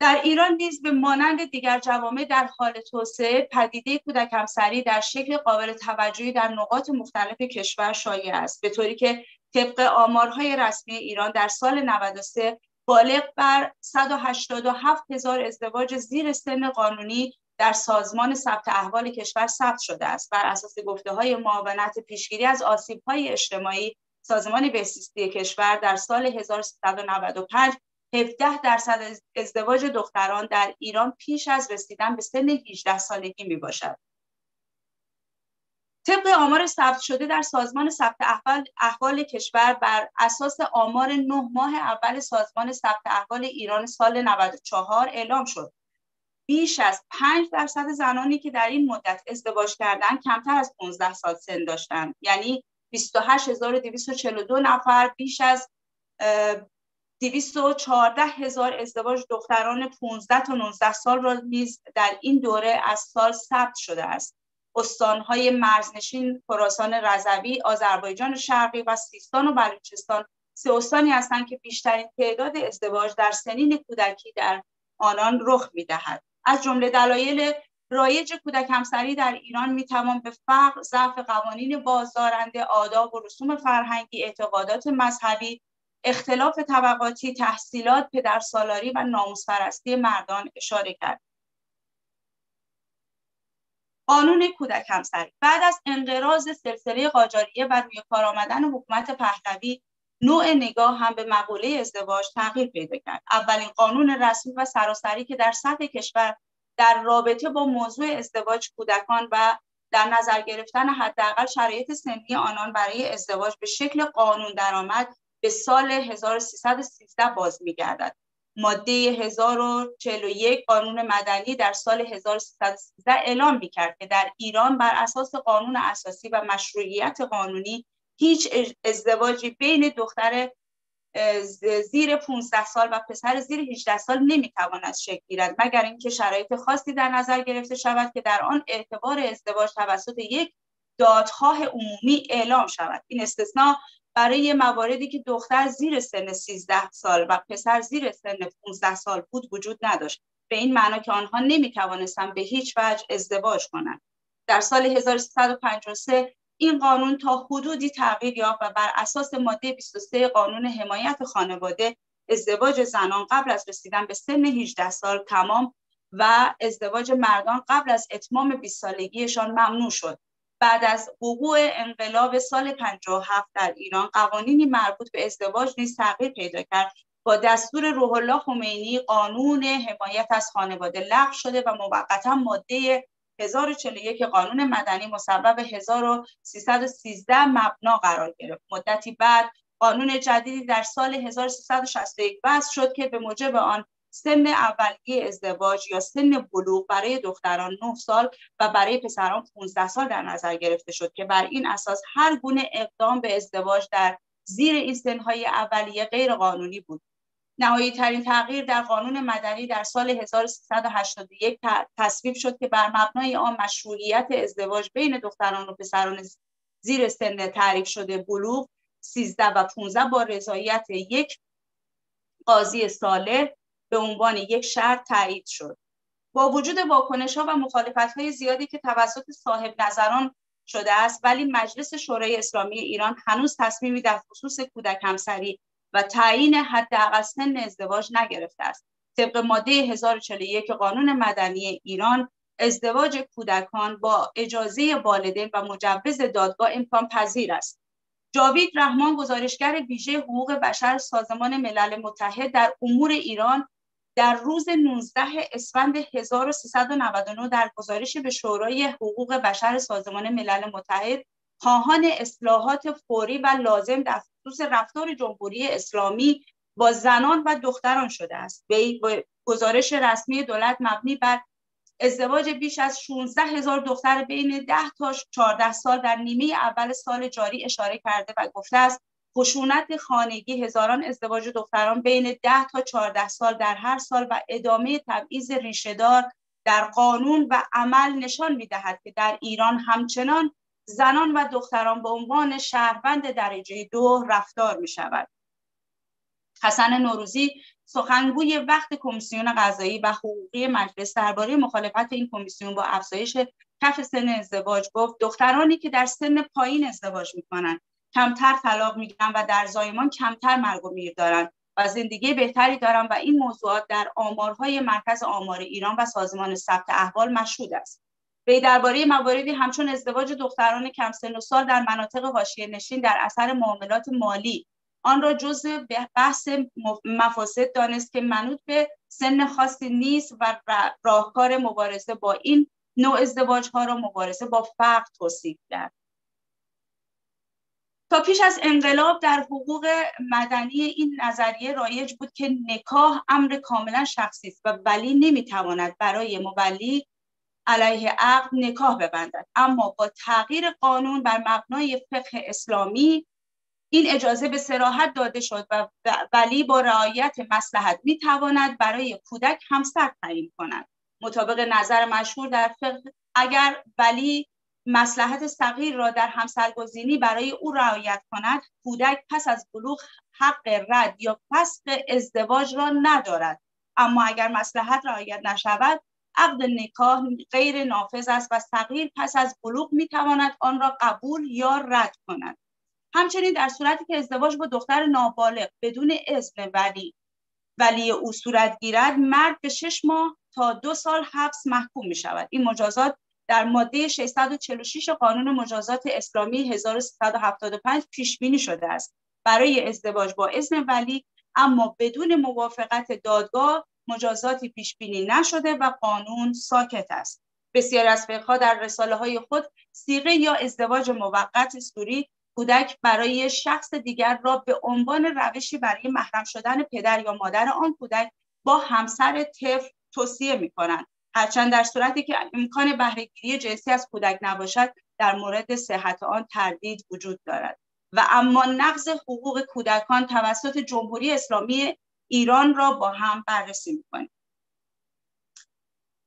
در ایران نیز به مانند دیگر جوامع در حال توسعه پدیده کودک همسری در شکل قابل توجهی در نقاط مختلف کشور شایع است به طوری که طبق آمارهای رسمی ایران در سال 93 بالغ بر 187 هزار ازدواج زیر سن قانونی در سازمان ثبت احوال کشور ثبت شده است بر اساس گفته های معاونت پیشگیری از آسیب های اجتماعی سازمان بهزیستی کشور در سال 1395 17 درصد ازدواج دختران در ایران پیش از رسیدن به سن 18 سالگی می باشد. طبق آمار ثبت شده در سازمان ثبت احوال, احوال کشور بر اساس آمار نه ماه اول سازمان ثبت احوال ایران سال 94 اعلام شد بیش از 5 درصد زنانی که در این مدت ازدواج کردند کمتر از 15 سال سن داشتند یعنی 28242 نفر بیش از 214 هزار ازدواج دختران 15 تا 19 سال را نیز در این دوره از سال ثبت شده است. استانهای مرزنشین خراسان رضوی، آذربایجان شرقی و سیستان و بلوچستان سه استانی هستند که بیشترین تعداد ازدواج در سنین کودکی در آنان رخ می‌دهد. از جمله دلایل رایج کودک همسری در ایران می‌توان به فقر، ضعف قوانین بازدارنده، آداب و رسوم فرهنگی، اعتقادات مذهبی، اختلاف طبقاتی، تحصیلات، پدرسالاری و ناموسپرستی مردان اشاره کرد. قانون کودک همسری بعد از انقراض سلسله قاجاریه و روی کار آمدن حکومت پهلوی نوع نگاه هم به مقوله ازدواج تغییر پیدا کرد اولین قانون رسمی و سراسری که در سطح کشور در رابطه با موضوع ازدواج کودکان و در نظر گرفتن حداقل شرایط سنی آنان برای ازدواج به شکل قانون درآمد به سال 1313 باز می‌گردد. ماده 1041 قانون مدنی در سال 1313 اعلام می‌کرد که در ایران بر اساس قانون اساسی و مشروعیت قانونی هیچ ازدواجی بین دختر زیر 15 سال و پسر زیر 18 سال نمی‌تواند شکل گیرد مگر اینکه شرایط خاصی در نظر گرفته شود که در آن اعتبار ازدواج توسط یک دادخواه عمومی اعلام شود. این استثناء برای مواردی که دختر زیر سن 13 سال و پسر زیر سن 15 سال بود وجود نداشت. به این معنا که آنها نمی توانستند به هیچ وجه ازدواج کنند. در سال 1353 این قانون تا حدودی تغییر یافت و بر اساس ماده 23 قانون حمایت خانواده ازدواج زنان قبل از رسیدن به سن 18 سال تمام و ازدواج مردان قبل از اتمام 20 سالگیشان ممنوع شد. بعد از وقوع انقلاب سال 57 در ایران قوانینی مربوط به ازدواج نیز تغییر پیدا کرد. با دستور روح الله خمینی قانون حمایت از خانواده لغو شده و موقتا ماده 1041 قانون مدنی مصوب 1313 مبنا قرار گرفت. مدتی بعد قانون جدیدی در سال 1361 وضع شد که به موجب آن سن اولیه ازدواج یا سن بلوغ برای دختران 9 سال و برای پسران 15 سال در نظر گرفته شد که بر این اساس هر گونه اقدام به ازدواج در زیر این سنهای اولیه غیر قانونی بود. نهایی ترین تغییر در قانون مدنی در سال 1381 تصویب شد که بر مبنای آن مشروعیت ازدواج بین دختران و پسران زیر سن تعریف شده بلوغ 13 و 15 با رضایت یک قاضی صالح به عنوان یک شرط تایید شد. با وجود واکنش ها و مخالفت های زیادی که توسط صاحب نظران شده است ولی مجلس شورای اسلامی ایران هنوز تصمیمی در خصوص کودک همسری و تعیین حداقل سن ازدواج نگرفته است. طبق ماده 1041 قانون مدنی ایران ازدواج کودکان با اجازه والدین و مجوز دادگاه امکان پذیر است. جاوید رحمان گزارشگر ویژه حقوق بشر سازمان ملل متحد در امور ایران در روز 19 اسفند 1399 در گزارش به شورای حقوق بشر سازمان ملل متحد خواهان اصلاحات فوری و لازم در خصوص رفتار جمهوری اسلامی با زنان و دختران شده است. به گزارش رسمی دولت مبنی بر ازدواج بیش از 16 هزار دختر بین 10 تا 14 سال در نیمه اول سال جاری اشاره کرده و گفته است خشونت خانگی هزاران ازدواج دختران بین 10 تا 14 سال در هر سال و ادامه تبعیض ریشهدار در قانون و عمل نشان می‌دهد که در ایران همچنان زنان و دختران به عنوان شهروند درجه دو رفتار می شود. حسن نوروزی سخنگوی وقت کمیسیون قضایی و حقوقی مجلس درباره مخالفت این کمیسیون با افزایش کف سن ازدواج گفت دخترانی که در سن پایین ازدواج می‌کنند کمتر طلاق می‌گیرن و در زایمان کمتر مرگ و میر دارند و زندگی بهتری دارند و این موضوعات در آمارهای مرکز آمار ایران و سازمان ثبت احوال مشهود است وی درباره مواردی همچون ازدواج دختران کم سن و سال در مناطق حاشیه نشین در اثر معاملات مالی. آن را جزء بحث مفاسد دانست که منوط به سن خاصی نیست و راهکار مبارزه با این نوع ازدواج ها را مبارزه با فقر توصیف کرد. تا پیش از انقلاب در حقوق مدنی این نظریه رایج بود که نکاح امر کاملا شخصی است و ولی نمی‌تواند برای مولی علیه عقد نکاح ببندد. اما با تغییر قانون بر مبنای فقه اسلامی این اجازه به سراحت داده شد و ولی با رعایت مسلحت می تواند برای کودک همسر تعیین کند. مطابق نظر مشهور در فقه اگر ولی مسلحت صغیر را در همسرگزینی برای او رعایت کند کودک پس از بلوغ حق رد یا فسق ازدواج را ندارد. اما اگر مسلحت رعایت نشود عقد نکاح غیر نافذ است و صغیر پس از بلوغ می تواند آن را قبول یا رد کند. همچنین در صورتی که ازدواج با دختر نابالغ بدون اذن ولی ولی او صورت گیرد مرد به شش ماه تا دو سال حبس محکوم می شود این مجازات در ماده 646 قانون مجازات اسلامی 1375 پیش بینی شده است. برای ازدواج با اذن ولی اما بدون موافقت دادگاه مجازاتی پیش بینی نشده و قانون ساکت است. بسیاری از فقها در رساله های خود سیغه یا ازدواج موقت سوری کودک برای شخص دیگر را به عنوان روشی برای محرم شدن پدر یا مادر آن کودک با همسر طفل توصیه می کنند هرچند در صورتی که امکان بهرهگیری جنسی از کودک نباشد در مورد صحت آن تردید وجود دارد. و اما نقض حقوق کودکان توسط جمهوری اسلامی ایران را با هم بررسی می‌کنیم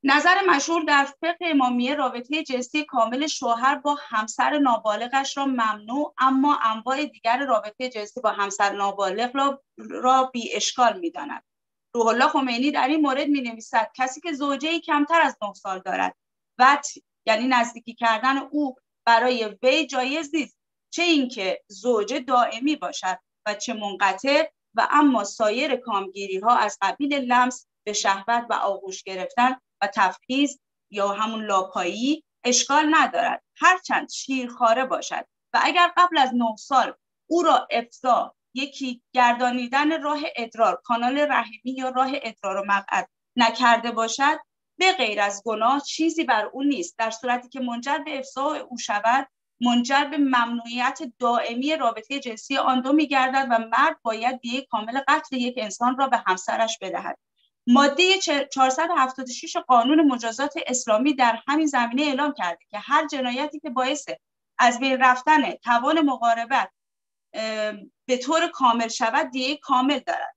نظر مشهور در فقه امامیه رابطه جنسی کامل شوهر با همسر نابالغش را ممنوع اما انواع دیگر رابطه جنسی با همسر نابالغ را, را بی اشکال می داند. روح الله خمینی در این مورد می نویسد کسی که زوجه کمتر از 9 سال دارد و یعنی نزدیکی کردن او برای وی جایز نیست چه اینکه زوجه دائمی باشد و چه منقطع و اما سایر کامگیری ها از قبیل لمس به شهوت و آغوش گرفتن و تفخیز یا همون لاپایی اشکال ندارد. هرچند شیرخواره باشد و اگر قبل از نه سال او را افضا یکی گردانیدن راه ادرار کانال رحمی یا راه ادرار و مقعد نکرده باشد به غیر از گناه چیزی بر او نیست. در صورتی که منجر به افضاع او شود منجر به ممنوعیت دائمی رابطه جنسی آن دو میگردد و مرد باید دیه کامل قتل یک انسان را به همسرش بدهد. ماده 476 قانون مجازات اسلامی در همین زمینه اعلام کرده که هر جنایتی که باعث از بین رفتن توان مقاربت به طور کامل شود دیه کامل دارد.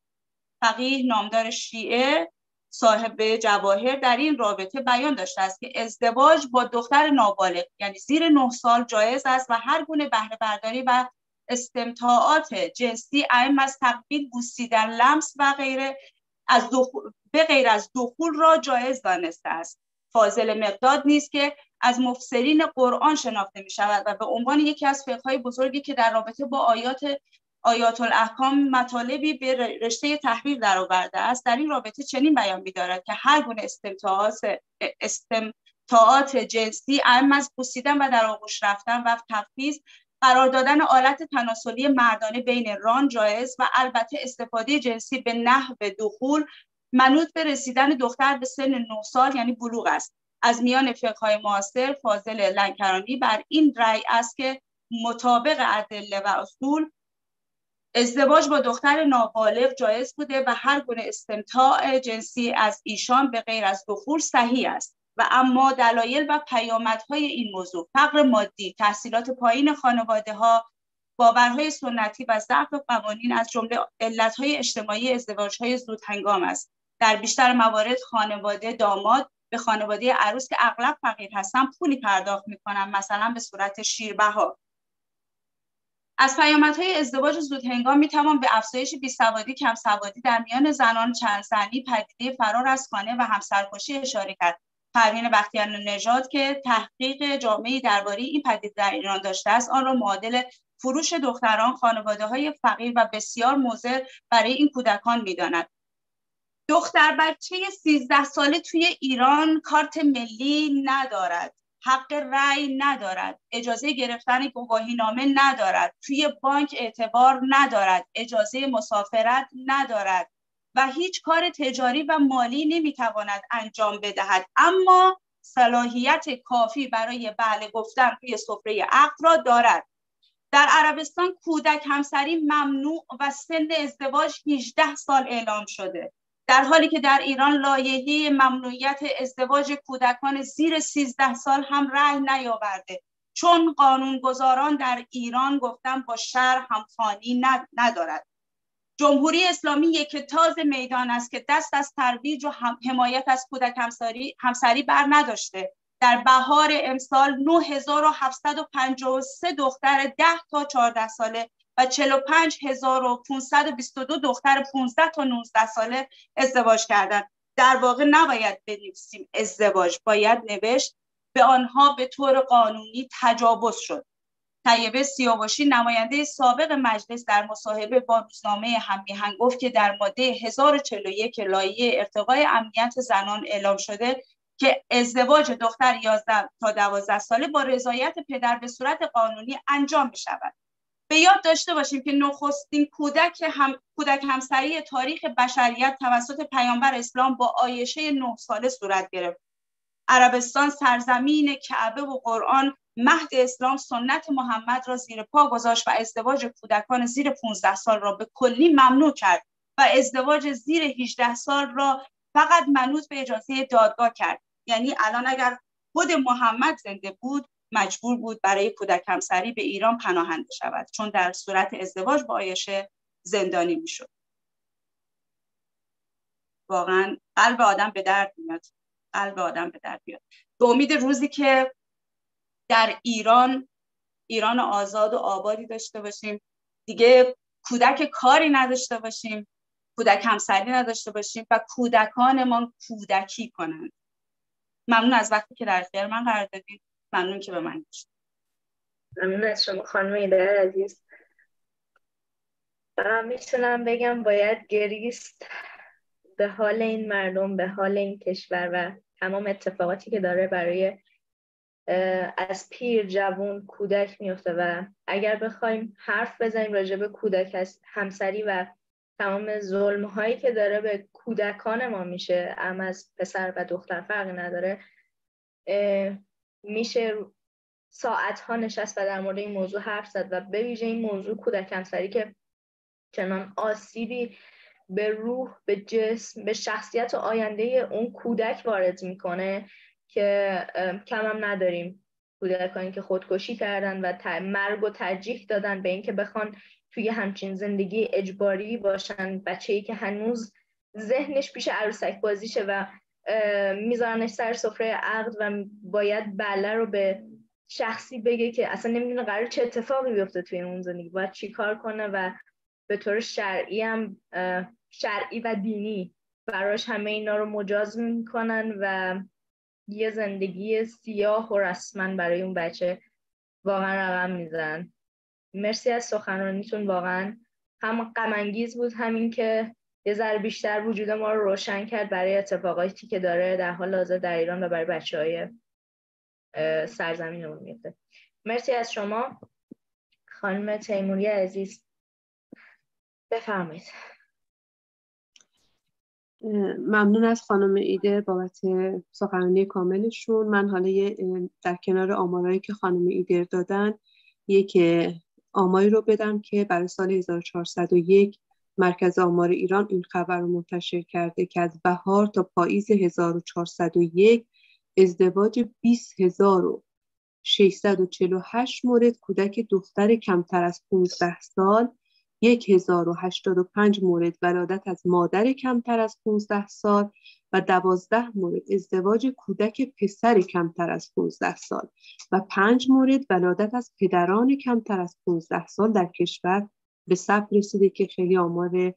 فقیه نامدار شیعه صاحب جواهر در این رابطه بیان داشته است که ازدواج با دختر نابالغ یعنی زیر نه سال جایز است و هر گونه بهره برداری و استمتاعات جنسی ایم از تقبیل بوسیدن لمس و غیره از به غیر از دخول را جایز دانسته است. فاضل مقداد نیست که از مفسرین قرآن شناخته می شود و به عنوان یکی از فقهای بزرگی که در رابطه با آیات آیات الاحکام مطالبی به رشته تحریر درآورده است. در این رابطه چنین بیان می‌دارد که هر گونه استمتاعات استمتاعات جنسی اهم از بوسیدن و در آغوش رفتن و تفویض قرار دادن آلت تناسلی مردانه بین ران جایز و البته استفاده جنسی به نحو دخول منوط به رسیدن دختر به سن 9 سال یعنی بلوغ است. از میان فقهای معاصر فاضل لنکرانی بر این رأی است که مطابق ادله و اصول ازدواج با دختر نابالغ جایز بوده و هر گونه استمتاع جنسی از ایشان به غیر از دخول صحیح است. و اما دلایل و پیامدهای این موضوع فقر مادی تحصیلات پایین خانواده ها باورهای سنتی و ضعف قوانین از جمله علتهای اجتماعی ازدواجهای زود هنگام است. در بیشتر موارد خانواده داماد به خانواده عروس که اغلب فقیر هستن پولی پرداخت می‌کنن مثلا به صورت شیربها. از پیامدهای ازدواج زود هنگام می توان به افزایش بیسوادی کم سوادی در میان زنان چند زنی پدیده فرار از خانه و همسرکشی اشاره کرد. پروین بختیار نژاد که تحقیق جامعی درباره این پدیده در ایران داشته است آن را معادل فروش دختران خانواده های فقیر و بسیار موزر برای این کودکان می‌داند. دختر بچه 13 ساله توی ایران کارت ملی ندارد. حق رأی ندارد. اجازه گرفتن گواهی نامه ندارد. توی بانک اعتبار ندارد. اجازه مسافرت ندارد. و هیچ کار تجاری و مالی نمی‌تواند انجام بدهد. اما صلاحیت کافی برای بله گفتن توی سفره عقد را دارد. در عربستان کودک همسری ممنوع و سن ازدواج 18 سال اعلام شده. در حالی که در ایران لایحه ممنوعیت ازدواج کودکان زیر 13 سال هم رأی نیاورده. چون قانونگذاران در ایران گفتن با شهر همخوانی ندارد. جمهوری اسلامی یک تاز میدان است که دست از ترویج و حمایت از کودک همسری, همسری بر نداشته. در بهار امسال 9753 دختر 10 تا 14 ساله 45522 دختر 15 تا 19 ساله ازدواج کردند. در واقع نباید بنویسیم ازدواج باید نوشت. به آنها به طور قانونی تجاوز شد. طیبه سیاوشی نماینده سابق مجلس در مصاحبه با روزنامه همیهن گفت که در ماده 1041 لایحه ارتقای امنیت زنان اعلام شده که ازدواج دختر 11 تا 12 ساله با رضایت پدر به صورت قانونی انجام می شود به یاد داشته باشیم که نخستین کودک هم کودک همسری تاریخ بشریت توسط پیامبر اسلام با آیشه نه ساله صورت گرفت. عربستان سرزمین کعبه و قرآن مهد اسلام سنت محمد را زیر پا گذاشت و ازدواج کودکان زیر 15 سال را به کلی ممنوع کرد و ازدواج زیر 18 سال را فقط منوط به اجازه دادگاه کرد. یعنی الان اگر خود محمد زنده بود مجبور بود برای کودک همسری به ایران پناهنده شود چون در صورت ازدواج با آیشه زندانی می‌شد. واقعا قلب آدم به درد میاد. قلب آدم به درد میاد. به امید روزی که در ایران ایران آزاد و آبادی داشته باشیم دیگه کودک کاری نداشته باشیم کودک همسری نداشته باشیم و کودکانمان کودکی کنند. ممنون از وقتی که در اختیار من قرار دادید ممنون که به من ممنون از شما خانم ایدر عزیز. می‌تونم بگم باید گریست به حال این مردم به حال این کشور و تمام اتفاقاتی که داره برای از پیر جوون کودک میفته و اگر بخوایم حرف بزنیم راجع به کودک از همسری و تمام ظلم هایی که داره به کودکان ما میشه ام از پسر و دختر فرقی نداره میشه ساعت ها نشست و در مورد این موضوع حرف زد و به ویژه این موضوع کودک همسری که چنان آسیبی به روح به جسم به شخصیت آینده اون کودک وارد می‌کنه که کم هم نداریم. کودکانی که خودکشی کردن و مرگ و ترجیح دادن به اینکه بخوان توی همچین زندگی اجباری باشن. بچه ای که هنوز ذهنش پیش عروسک بازیشه و میذارنش سر سفره عقد و باید بله رو به شخصی بگه که اصلا نمی‌دونه قرار چه اتفاقی بیفته توی اون زندگی. باید چی کار کنه و به طور شرعی هم شرعی و دینی براش همه اینا رو مجاز می‌کنن و یه زندگی سیاه و رسما برای اون بچه واقعا رقم میزن مرسی از سخنرانیتون واقعا هم غمانگیز بود همین که یه ذره بیشتر وجود ما رو روشن کرد برای اتفاقاتی که داره در حال حاضر در ایران و برای بچه های سرزمینمون میفته. مرسی از شما. خانم تیموری عزیز بفرمایید. ممنون از خانم ایده بابت سخنرانی کاملشون. من حالا در کنار آمارایی که خانم ایدر دادن یک آماری رو بدم که برای سال 1401 مرکز آمار ایران این خبر رو منتشر کرده که از بهار تا پاییز 1401 ازدواج 20648 مورد کودک دختر کمتر از 15 سال 1085 مورد ولادت از مادر کمتر از 15 سال و 12 مورد ازدواج کودک پسر کمتر از 15 سال و 5 مورد ولادت از پدران کمتر از 15 سال در کشور به ثبت رسیده که خیلی آمار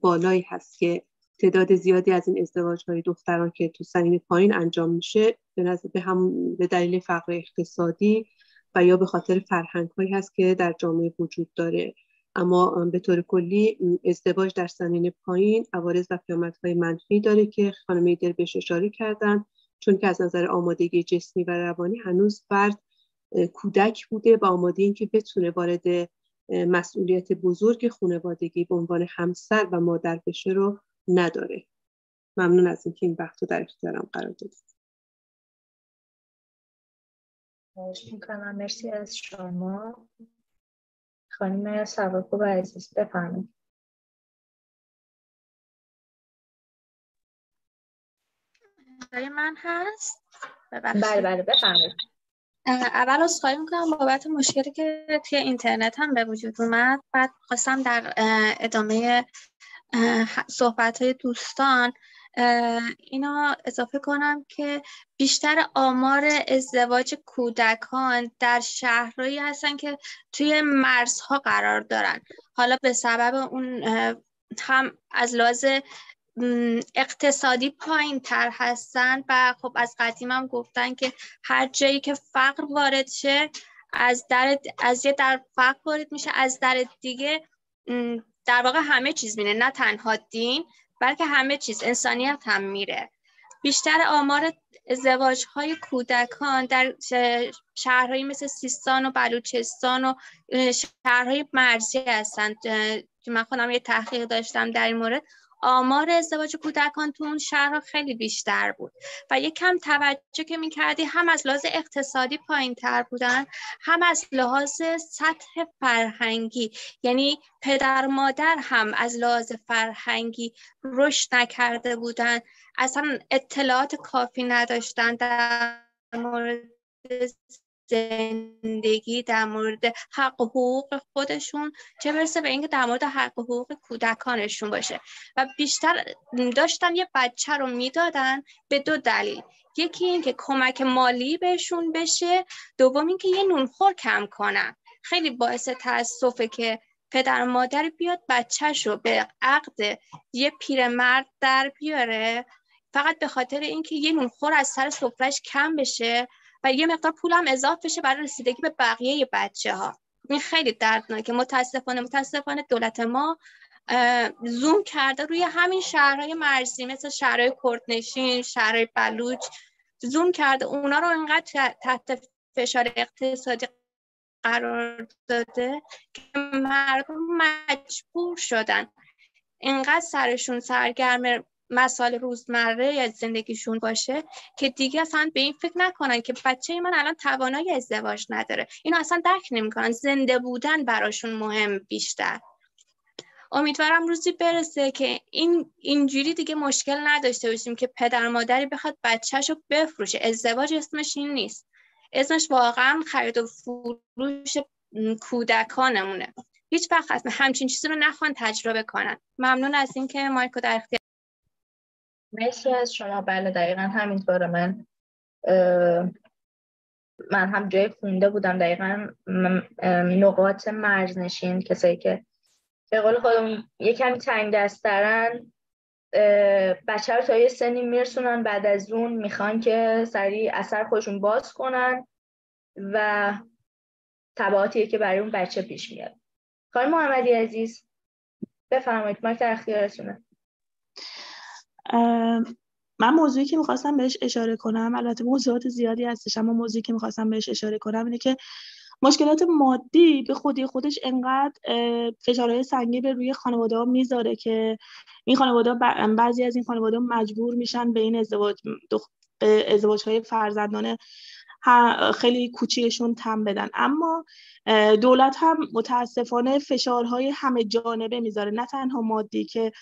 بالایی هست که تعداد زیادی از این ازدواج های دختران که تو سنین پایین انجام میشه به, به, هم به دلیل فقر اقتصادی و یا به خاطر فرهنگ هایی هست که در جامعه وجود داره. اما به طور کلی ازدواج در سنین پایین عوارض و های منفی داره که خانم ایدر بهش اشاره کردن چون که از نظر آمادگی جسمی و روانی هنوز فرد کودک بوده و آماده این که بتونه وارد مسئولیت بزرگ خانوادگی به عنوان همسر و مادر بشه رو نداره. ممنون از اینکه این وقت رو در اختیارم قرار دادید. مرسی از شما. خانم سواکوب عزیز بفرمایید. من هست؟ بله بله بفرمایید. اول از خواهی می‌کنم بابت مشکلی که توی اینترنت هم به وجود اومد. بعد خواستم در ادامه صحبت های دوستان اینا اضافه کنم که بیشتر آمار ازدواج کودکان در شهرهایی هستن که توی مرزها قرار دارن. حالا به سبب اون هم از لحاظ اقتصادی پایین تر هستن و خب از قدیم هم گفتن که هر جایی که فقر وارد شه از در از یه در فقر وارد میشه از در دیگه در واقع همه چیز میره نه تنها دین بلکه همه چیز انسانیت هم میره. بیشتر آمار ازدواج های کودکان در شهرهایی مثل سیستان و بلوچستان و شهرهای مرزی هستند که من خودم یه تحقیق داشتم در این مورد. آمار ازدواج کودکان تو اون شهرها خیلی بیشتر بود. و یک کم توجه که می‌کردی هم از لحاظ اقتصادی پایین تر بودن هم از لحاظ سطح فرهنگی. یعنی پدر مادر هم از لحاظ فرهنگی رشد نکرده بودن. اصلا اطلاعات کافی نداشتن در مورد زندگی در مورد حق و حقوق خودشون چه برسه به اینکه در مورد حق و حقوق کودکانشون باشه. و بیشتر داشتن یه بچه رو می‌دادن به دو دلیل. یکی اینکه کمک مالی بهشون بشه دوم اینکه یه نونخور کم کنن. خیلی باعث تاسفه که پدر مادر بیاد بچهش رو به عقد یه پیرمرد در بیاره. فقط به خاطر اینکه یه نونخور از سر سفرش کم بشه. و یه مقدار پولم اضافه بشه برای رسیدگی به بقیه بچه ها این خیلی دردناکه. متاسفانه متاسفانه دولت ما زوم کرده روی همین شهرهای مرزی مثل شهرهای کردنشین شهرهای بلوچ. زوم کرده. اونا رو اینقدر تحت فشار اقتصادی قرار داده که مردم مجبور شدن. اینقدر سرشون سرگرم مسائل روزمره یا زندگیشون باشه که دیگه اصلا به این فکر نکنن که بچه من الان توانایی ازدواج نداره. اینو اصلا درک نمی‌کنن. زنده بودن براشون مهم بیشتر. امیدوارم روزی برسه که این اینجوری دیگه مشکل نداشته باشیم که پدر مادری بخواد بچهش رو بفروشه. ازدواج اسمش این نیست. اسمش واقعا خرید و فروش کودکانمونه. هیچ وقت همچین چیزی رو نخوان تجربه کنن. ممنون از اینکه مایکو در اختیار مرسی از شما. بله دقیقا همینطوره من من هم جای خونده بودم. دقیقا نقاط مرزنشین کسایی که به قول خودم یه کمی تنگ دسترن. بچه رو تا یه سنی میرسونن بعد از اون می‌خوان که سریع اثر خودشون باز کنن و تبعاتیه که برای اون بچه پیش میاد. خانم محمدی عزیز بفرمایید. مایک در اختیارتونه. من موضوعی که می‌خواستم بهش اشاره کنم البته موضوعات زیادی هستش اما موضوعی که می‌خواستم بهش اشاره کنم اینه که مشکلات مادی به خودی خودش انقدر فشارهای سنگی به روی خانواده ها می‌ذاره که این خانواده بعضی از این خانواده مجبور میشن به این ازدواج ازدواج های فرزندانه خیلی کوچیکشون تم بدن. اما دولت هم متاسفانه فشارهای همه جانبه می‌ذاره نه تنها مادی که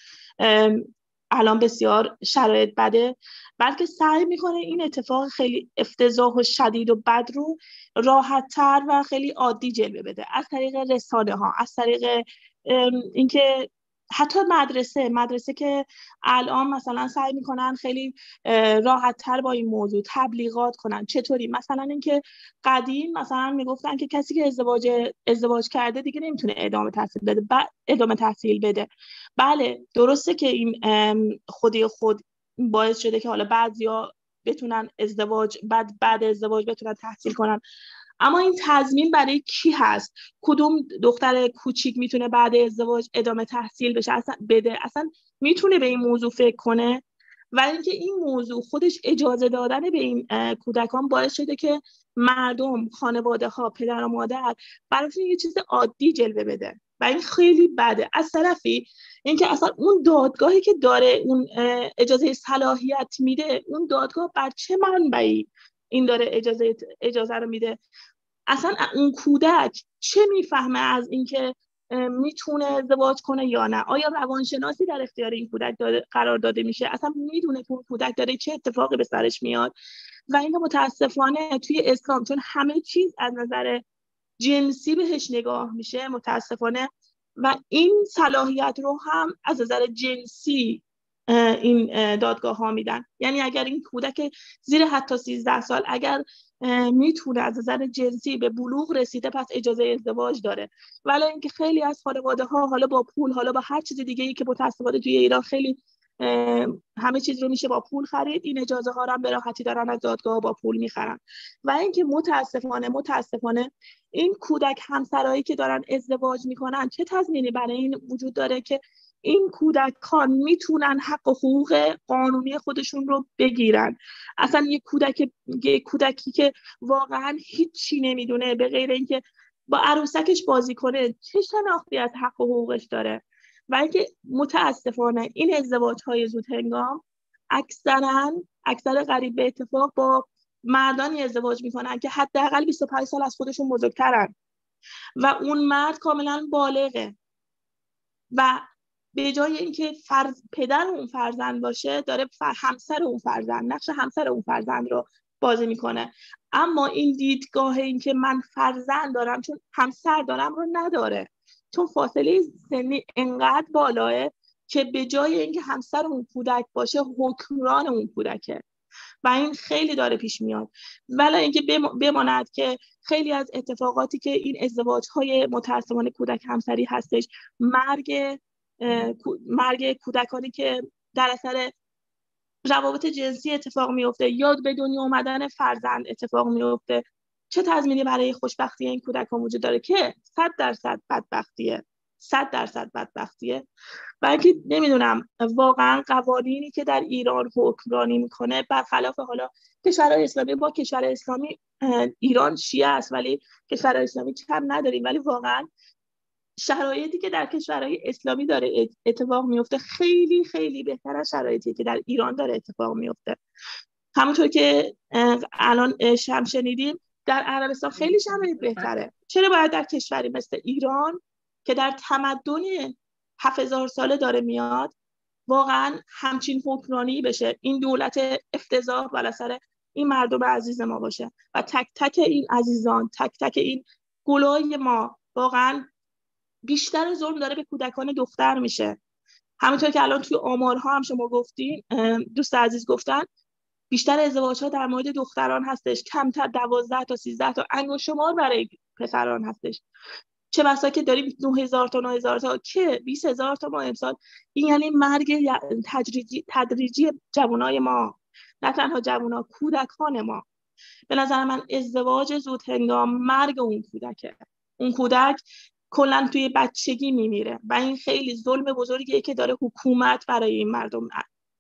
الان بسیار شرایط بده. بلکه سعی می‌کنه این اتفاق خیلی افتضاح و شدید و بد رو راحتتر و خیلی عادی جلوه بده. از طریق رسانه ها از طریق اینکه حتی مدرسه مدرسه که الان مثلا سعی می‌کنن خیلی راحت تر با این موضوع تبلیغات کنن. چطوری؟ مثلا اینکه قدیم مثلا می‌گفتن که کسی که ازدواج ازدواج کرده دیگه نمی‌تونه ادامه تحصیل بده ادامه تحصیل بده. بله درسته که این خودی خود باعث شده که حالا بعضیا بتونن ازدواج بعد بعد ازدواج بتونن تحصیل کنن. اما این تضمین برای کی هست؟ کدوم دختر کوچیک می‌تونه بعد ازدواج ادامه تحصیل بشه؟ اصلا بده. اصلا می‌تونه به این موضوع فکر کنه؟ و اینکه این موضوع خودش اجازه دادن به این کودکان باعث شده که مردم خانواده ها پدر و مادر براشون یه چیز عادی جلوه بده. و این خیلی بده. از طرفی اینکه اصلا اون دادگاهی که داره اون اجازه صلاحیت میده اون دادگاه بر چه منبعی این داره اجازه اجازه رو میده؟ اصلا اون کودک چه می‌فهمه از اینکه می‌تونه ازدواج کنه یا نه؟ آیا روانشناسی در اختیار این کودک قرار داده میشه؟ اصلا می‌دونه که اون کودک داره چه اتفاقی به سرش میاد. و اینکه متاسفانه توی اسلام چون همه چیز از نظر جنسی بهش نگاه میشه متاسفانه. و این صلاحیت رو هم از نظر جنسی این دادگاه ها میدن. یعنی اگر این کودک زیر حتی 13 سال اگر می‌تونه از نظر جنسی به بلوغ رسیده پس اجازه ازدواج داره. ولی اینکه خیلی از خانواده ها حالا با پول حالا با هر چیز دیگه ای که متاسفانه توی ایران خیلی همه چیز رو میشه با پول خرید این اجازه ها رو هم به راحتی دارن از دادگاه با پول می‌خرن. و اینکه متاسفانه متاسفانه این کودک همسرایی که دارن ازدواج می‌کنن چه تضمینی برای این وجود داره که این کودکان می‌تونن حق و حقوق قانونی خودشون رو بگیرن. اصلا یه کودک یه کودکی که واقعا هیچی نمی‌دونه به غیر اینکه با عروسکش بازی کنه چه شناختی از حق و حقوقش داره؟ و اینکه متاسفانه این ازدواج های زود هنگام اکثرا اکثر قریب به اتفاق با مردانی ازدواج می‌کنن که حداقل 25 سال از خودشون بزرگترن. و اون مرد کاملا بالغه. و به جای اینکه فرز پدر اون فرزند باشه داره همسر اون فرزند نقش همسر اون فرزند رو بازی می‌کنه. اما این دیدگاه اینکه من فرزند دارم چون همسر دارم رو نداره. چون فاصله سنی انقدر بالاه که به جای اینکه همسر اون کودک باشه حکمران اون کودکه. و این خیلی داره پیش میاد. ولی اینکه بماند که خیلی از اتفاقاتی که این ازدواج های متاسفانه کودک همسری هستش مرگ مرگ کودکانی که در اثر روابط جنسی اتفاق میفته یا به دنیا آمدن فرزند اتفاق میفته چه تضمینی برای خوشبختی این کودکان وجود داره که صد درصد بدبختیه صد درصد بدبختیه؟ و اینکه نمی‌دونم واقعا قوانینی که در ایران حکمرانی می‌کنه برخلاف حالا کشورهای اسلامی با کشور اسلامی ایران شیعه است ولی کشورهای اسلامی کم نداریم ولی واقعا شرایطی که در کشورهای اسلامی داره اتفاق میفته خیلی خیلی بهتر از شرایطی که در ایران داره اتفاق میفته. همونطور که الان شم شنیدیم در عربستان خیلی شرایط بهتره. چرا باید در کشوری مثل ایران که در تمدن هزار ساله داره میاد واقعا همچین حکمرانی بشه؟ این دولت افتضاح بالا سر این مردم عزیز ما باشه. و تک تک این عزیزان تک تک این گلای ما واقعا بیشتر ظلم داره به کودکان دختر میشه. همونطور که الان توی آمارها هم شما گفتین دوست عزیز گفتن بیشتر ازدواج ها در مورد دختران هستش. کمتر دوازده تا سیزده تا انگوش شمار برای پسران هستش. چه بسا که داریم 9000 تا 9000 تا که 20000 تا ما امسال. این یعنی مرگ تدریجی تدریجی جوانای ما. نه تنها جوونا کودکان ما. به نظر من ازدواج زود هنگام مرگ اون کودکه. اون کودک کلا توی بچگی میمیره و این خیلی ظلم بزرگیه که داره حکومت برای این مردم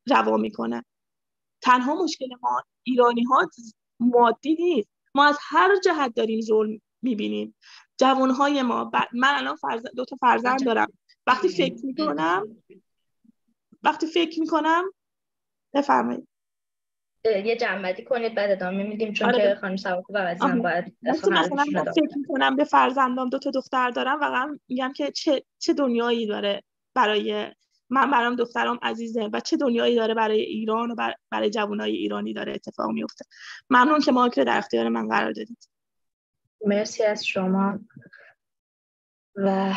روا می‌کنه. تنها مشکل ما ایرانی ها مادی نیست. ما از هر جهت داریم ظلم می‌بینیم. جوانهای ما من الان فرز... دو تا فرزند دارم. وقتی فکر می‌کنم وقتی فکر می‌کنم بفرمایید. یه جنبدی کنید بعد ادامه میدیم چون آره. که خانم سواکو و باید مثلا فکر می‌کنم به فرزندام دو تا دختر دارم واقعا میگم که چه چه دنیایی داره برای من برام دخترم عزیزه و چه دنیایی داره برای ایران و برای جوانای ایرانی داره اتفاق میفته ممنون که ما در اختیار من قرار دادید. مرسی از شما. و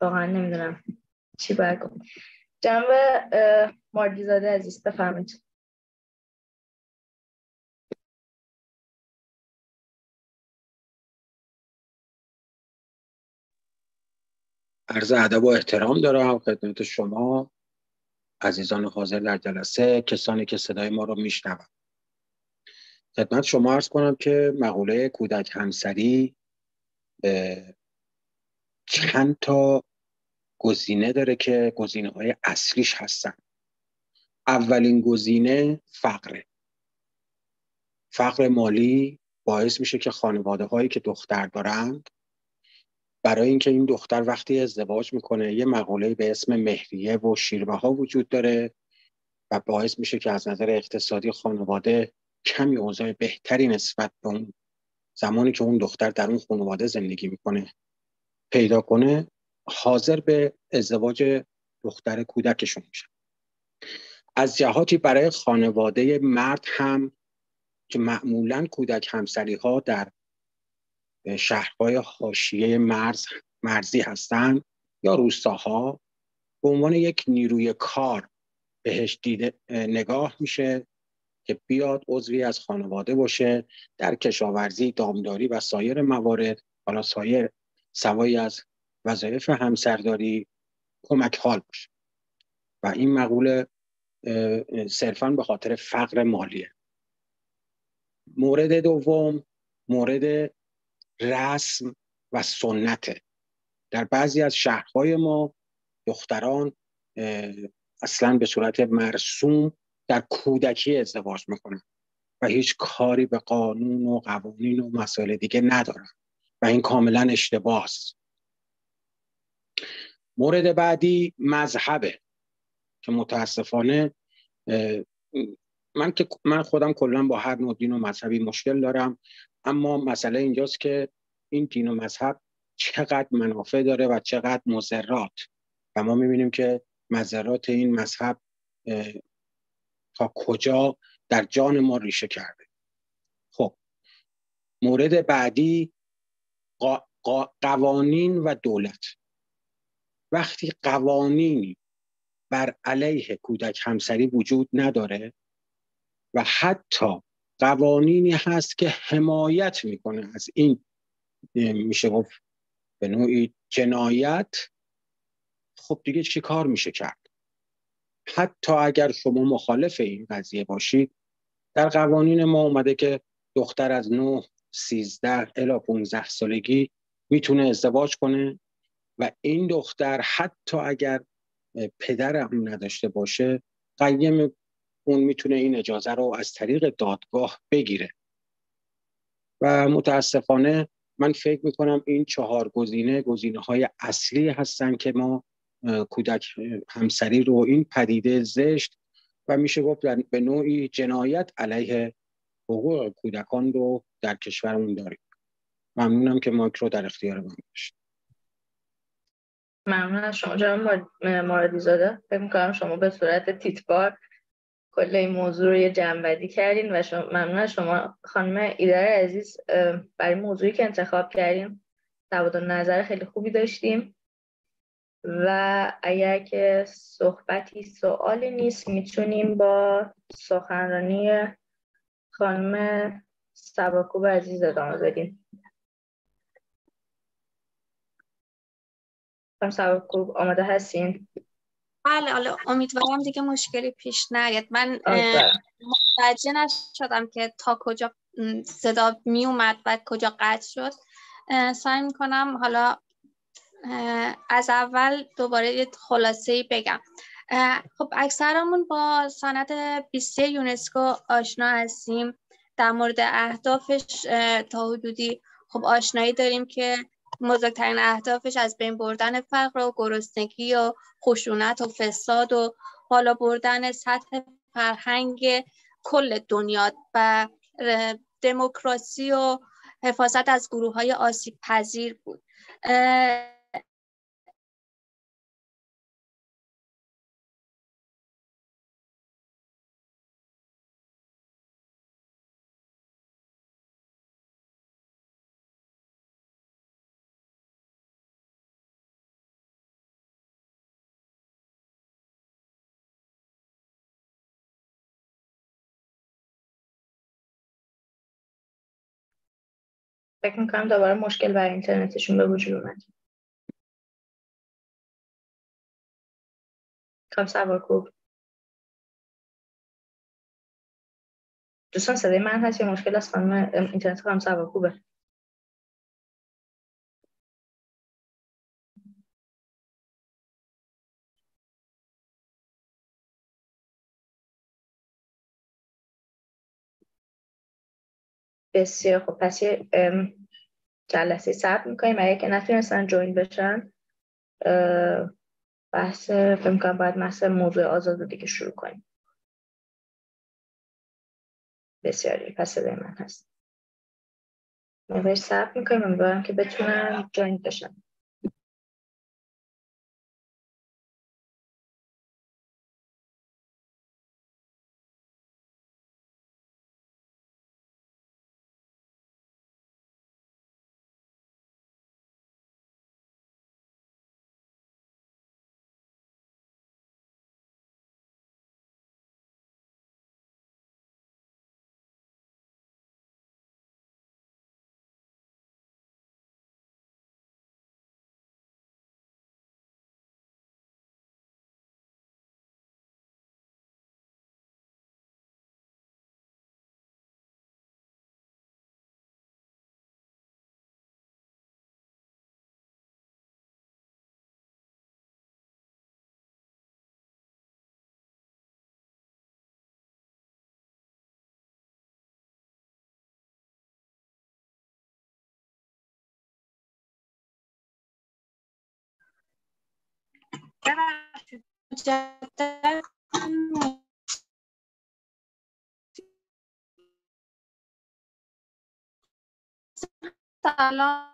واقعا نمی‌دونم چی باید جنب ماردیزاده عزیز بفرمید عرض ادب و احترام دارم خدمت شما عزیزان حاضر در جلسه کسانی که صدای ما رو میشنوند خدمت شما ارز کنم که مقوله کودک همسری چند تا گزینه داره که گزینه های اصلیش هستن. اولین گزینه فقره. فقر مالی باعث میشه که خانواده هایی که دختر دارند برای اینکه این دختر وقتی ازدواج می‌کنه یه مقوله به اسم مهریه و شیربه ها وجود داره و باعث میشه که از نظر اقتصادی خانواده کمی اوضاع بهتری نسبت به اون زمانی که اون دختر در اون خانواده زندگی می‌کنه پیدا کنه. حاضر به ازدواج دختر کودکشون میشه از جهاتی برای خانواده مرد هم که معمولا کودک همسری ها در شهرهای حاشیه مرز مرزی هستند یا روستاها به عنوان یک نیروی کار بهش دیده نگاه میشه که بیاد عضوی از خانواده باشه در کشاورزی دامداری و سایر موارد حالا سایر سوایی از وظایف همسرداری کمک حال باشه. و این مقوله صرفا به خاطر فقر مالیه. مورد دوم مورد رسم و سنته. در بعضی از شهرهای ما دختران اصلا به صورت مرسوم در کودکی ازدواج می‌کنن و هیچ کاری به قانون و قوانین و مسائل دیگه ندارن و این کاملا اشتباه است. مورد بعدی مذهبه که متاسفانه من که من خودم کلا با هر نوع دین و مذهبی مشکل دارم اما مسئله اینجاست که این دین و مذهب چقدر منافع داره و چقدر مضرات. و ما می‌بینیم که مذرات این مذهب تا کجا در جان ما ریشه کرده. خب مورد بعدی قوانین و دولت. وقتی قوانینی بر علیه کودک همسری وجود نداره و حتی قوانینی هست که حمایت می‌کنه از این میشه گفت به نوعی جنایت خب دیگه چی کار میشه کرد؟ حتی اگر شما مخالف این قضیه باشید در قوانین ما اومده که دختر از 9 13 الی 15 سالگی می‌تونه ازدواج کنه. و این دختر حتی اگر پدر هم نداشته باشه قیم اون می‌تونه این اجازه رو از طریق دادگاه بگیره. و متاسفانه من فکر می‌کنم این چهار گزینه گزینه های اصلی هستن که ما کودک همسری رو این پدیده زشت و میشه گفت به نوعی جنایت علیه حقوق کودکان رو در کشورمون داریم. ممنونم که مایک رو در اختیار من داشت ممنون از شما. جناب ماردی زاده فکر می‌کنم شما به صورت تیتبار کل این موضوع رو یه جنبدی کردین و شما ممنون از شما. خانم ایدر عزیز برای موضوعی که انتخاب کردیم تبادل نظر خیلی خوبی داشتیم و اگر که صحبتی سوالی نیست می‌تونیم با سخنرانی خانم سباکوب عزیز ادامه بدیم. خانم سباکوب آماده هستین؟ بله حالا امیدوارم دیگه مشکلی پیش نیاد. من متوجه نشدم که تا کجا صدا می اومد و کجا قطع شد. سعی می‌کنم حالا از اول دوباره یه خلاصه بگم. خب اکثرمون با سنت 20 یونسکو آشنا هستیم. در مورد اهدافش تا حدودی خب آشنایی داریم که بزرگترین اهدافش از بین بردن فقر و گرسنگی و خشونت و فساد و بالا بردن سطح فرهنگ کل دنیا و دموکراسی و حفاظت از گروه های آسیب پذیر بود فکر می‌کنم دوباره مشکل بر اینترنتشون به وجود اومد. کام سوار کوب. دوستان صدای من هست یا مشکل از خانم اینترنت خانم سوار کوبه. بسیار خب پس یه جلسه ثبت می‌کنیم. اگه که نتونستن جوین بشن بحث فکر می‌کنم باید مثل موضوع آزاد دیگه شروع کنیم. بسیاری پس صدای من هست. مقدار ثبت می‌کنیم. امیدوارم که بتونن جوین بشن. سلام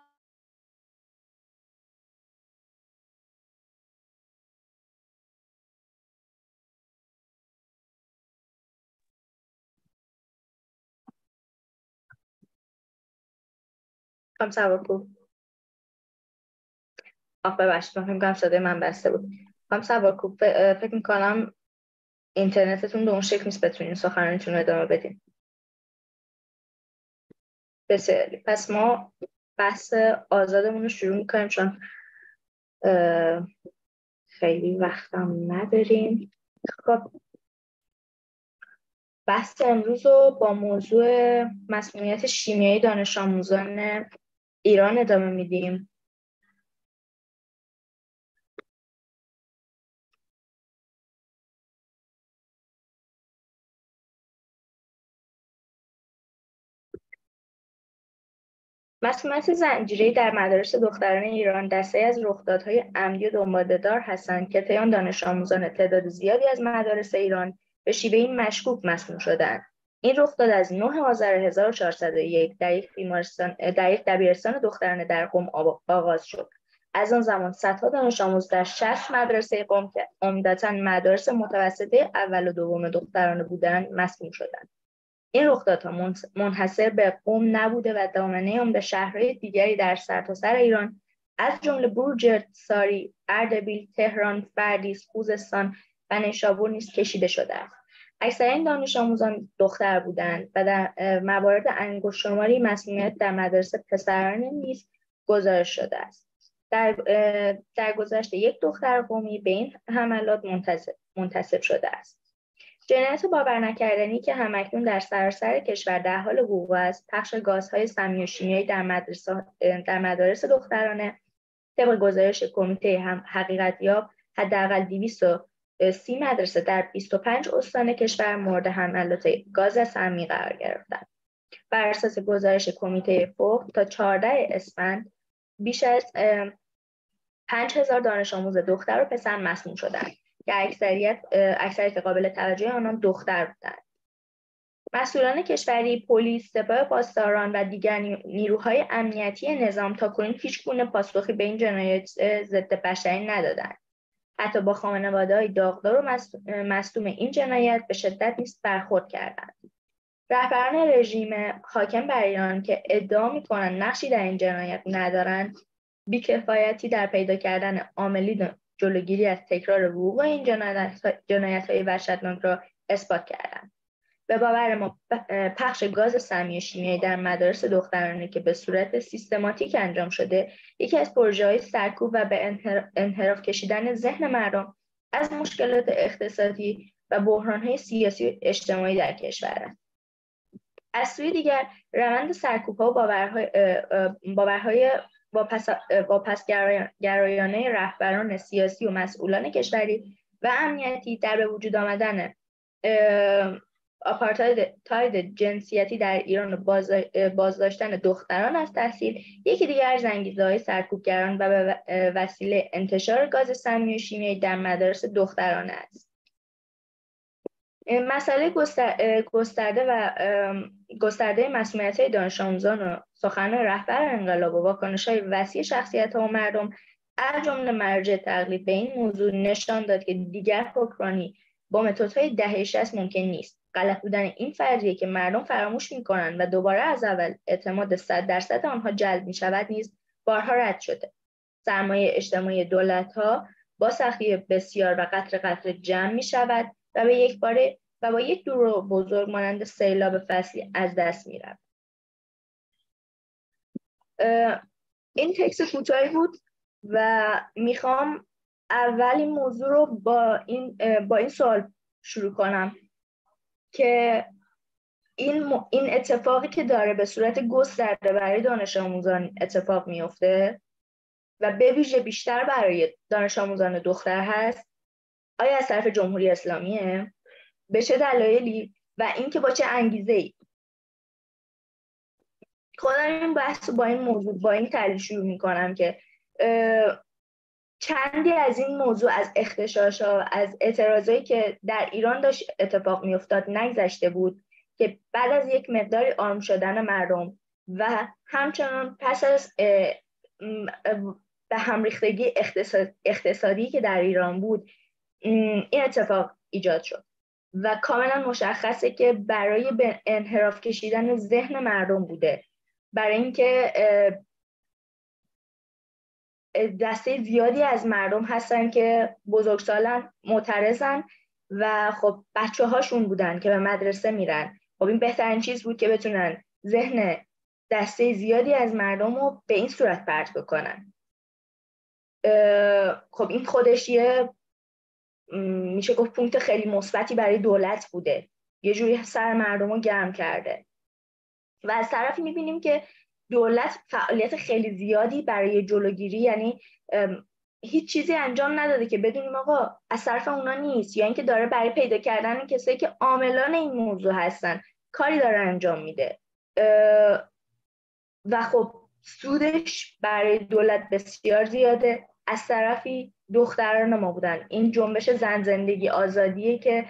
کام سوار کو آف ببخشید من فکر صدای من بسته بود. هم سوار کوب فکر می‌کنم اینترنتتون به اون شکل نیست بتونین سخنرانیتون رو ادامه بدین بسیاری پس ما بحث آزادمون رو شروع می‌کنیم چون خیلی وقتم نداریم خب بحث امروز رو با موضوع مسئولیت شیمیایی دانش آموزان ایران ادامه میدیم مسئولیت زنجیری در مدارس دختران ایران دسته از رخدادهای عمدی و دنبالهدار هستند که طی دانش آموزان تعداد زیادی از مدارس ایران به شیوه مشکوک مسموم شدند این رخداد از 9 آذر 1401 در یک بیمارستان در دبیرستان دخترانه در قم آغاز شد. از آن زمان صدها دانش آموز در 60 مدرسه قم که عمدتا مدارس متوسطه اول و دوم دخترانه بودند مسموم شدند. این رخدادها منحصر به قم نبوده و دامنه عمده شهرهای دیگری در سرتاسر سر ایران از جمله بورجرد، ساری، اردبیل، تهران، فردیس، خوزستان و نیشابور نیز کشیده شده است. اکثر این دانش آموزان دختر بودند و در موارد انگشت شماری مسئولیت در مدرسه پسرانه نیز گزارش شده است. در, در گذشته یک دختر قومی به این حملات منتصب شده است. جنایت باور نکردنی که همکنون در سراسر کشور در حال وقوع است. پخش گازهای سمی و شیمیایی در, مدرسه در مدارس دخترانه. طبق گزارش کمیته هم حقیقت یاب حداقل 230 مدرسه در 25 استان کشور مورد حملات گاز سمی قرار گرفتند. بر اساس گزارش کمیته فوق تا 14 اسفند بیش از 5000 دانش آموز دختر و پسر مسموم شدند. که اکثریت اکثریت قابل توجه آنان دختر بودند مسئولان کشوری، پلیس، سپاه پاسداران و دیگر نیروهای امنیتی نظام تا کنون هیچ گونه پاسخی به این جنایت ضد بشری ندادند. حتی با خانواده های داغدار و مصدوم این جنایت به شدت نیست برخورد کردند. رهبران رژیم حاکم بر ایران که ادعا می‌کنند نقشی در این جنایت ندارند بیکفایتی در پیدا کردن جلوگیری از تکرار وقوع این جنایت های وحشتناک را اثبات کردند. به باور ما پخش گاز سمی شیمیایی در مدارس دخترانه که به صورت سیستماتیک انجام شده یکی از پروژه های سرکوب و به انحراف کشیدن ذهن مردم از مشکلات اقتصادی و بحران های سیاسی و اجتماعی در کشور است. از سوی دیگر روند سرکوب ها و باورهای, باورهای واپس گرایانه رهبران سیاسی و مسئولان کشوری و امنیتی در به وجود آمدن آپارتاید جنسیتی در ایران و بازداشتن دختران از تحصیل یکی دیگر از های سرکوبگران و به وسیله انتشار گاز سمی و شیمیایی در مدارس دخترانه است. مسئله گسترده و گسترده مسئولیت های دانش آموزان و سخن رهبر انقلاب و واکنش های وسیع شخصیت ها و مردم از جمله مرجع تقلید به این موضوع نشان داد که دیگر حکمرانی با متدهای دهه ممکن نیست. غلط بودن این فرضیه که مردم فراموش می‌کنند و دوباره از اول اعتماد صد درصد آنها جلب می شود نیز بارها رد شده. سرمایه اجتماعی دولت ها با سختی بسیار و قطر قطر جمع می شود و به یک باره و با یک دور بزرگ مانند سیلاب فصلی از دست می رود. این تکس کوتاهی بود و می‌خوام اول این موضوع رو با این, با این سوال شروع کنم که این, این اتفاقی که داره به صورت گسترده برای دانش آموزان اتفاق میفته و به ویژه بیشتر برای دانش آموزان دختر هست آیا از طرف جمهوری اسلامیه به چه دلایلی و اینکه با چه انگیزه ای خودم این بحث با این موضوع با این تحلیل شروع می‌کنم که چندی از این موضوع از اختشاش ها از اعتراضایی که در ایران داشت اتفاق میافتاد نگذشته بود که بعد از یک مقداری آرم شدن مردم و همچنان پس از به همریختگی اقتصادی که در ایران بود این اتفاق ایجاد شد. و کاملا مشخصه که برای به انحراف کشیدن ذهن مردم بوده. برای اینکه دسته زیادی از مردم هستن که بزرگسالن معترضن و خب بچه هاشون بودن که به مدرسه میرن. خب این بهترین چیز بود که بتونن ذهن دسته زیادی از مردم رو به این صورت پرت بکنن. خب این خودش یه میشه گفت پونت خیلی مثبتی برای دولت بوده. یه جوری سر مردم رو گرم کرده. و از طرفی می‌بینیم که دولت فعالیت خیلی زیادی برای جلوگیری یعنی هیچ چیزی انجام نداده که بدونیم آقا از طرف اونا نیست. یا اینکه داره برای پیدا کردن کسایی که عاملان این موضوع هستن کاری داره انجام میده. و خب سودش برای دولت بسیار زیاده. از طرفی دختران ما بودن. این جنبش زن زندگی آزادیه که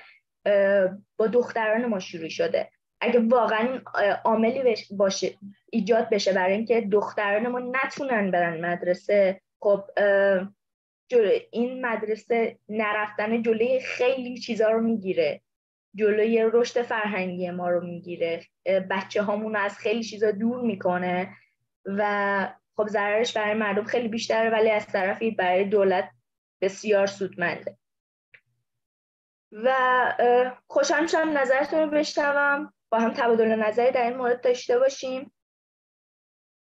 با دختران ما شروع شده. اگه واقعا عاملی باشه ایجاد بشه برای اینکه دختران ما نتونن برن مدرسه خب این مدرسه نرفتن جلوی خیلی چیزا رو می‌گیره. جلوی رشد فرهنگی ما رو می‌گیره. بچه هامون از خیلی چیزا دور می‌کنه و خب ضررش برای مردم خیلی بیشتره ولی از طرفی برای دولت بسیار سودمنده. و خوشحال میشم نظرتون رو بشنوم. با هم تبادل نظری در این مورد داشته باشیم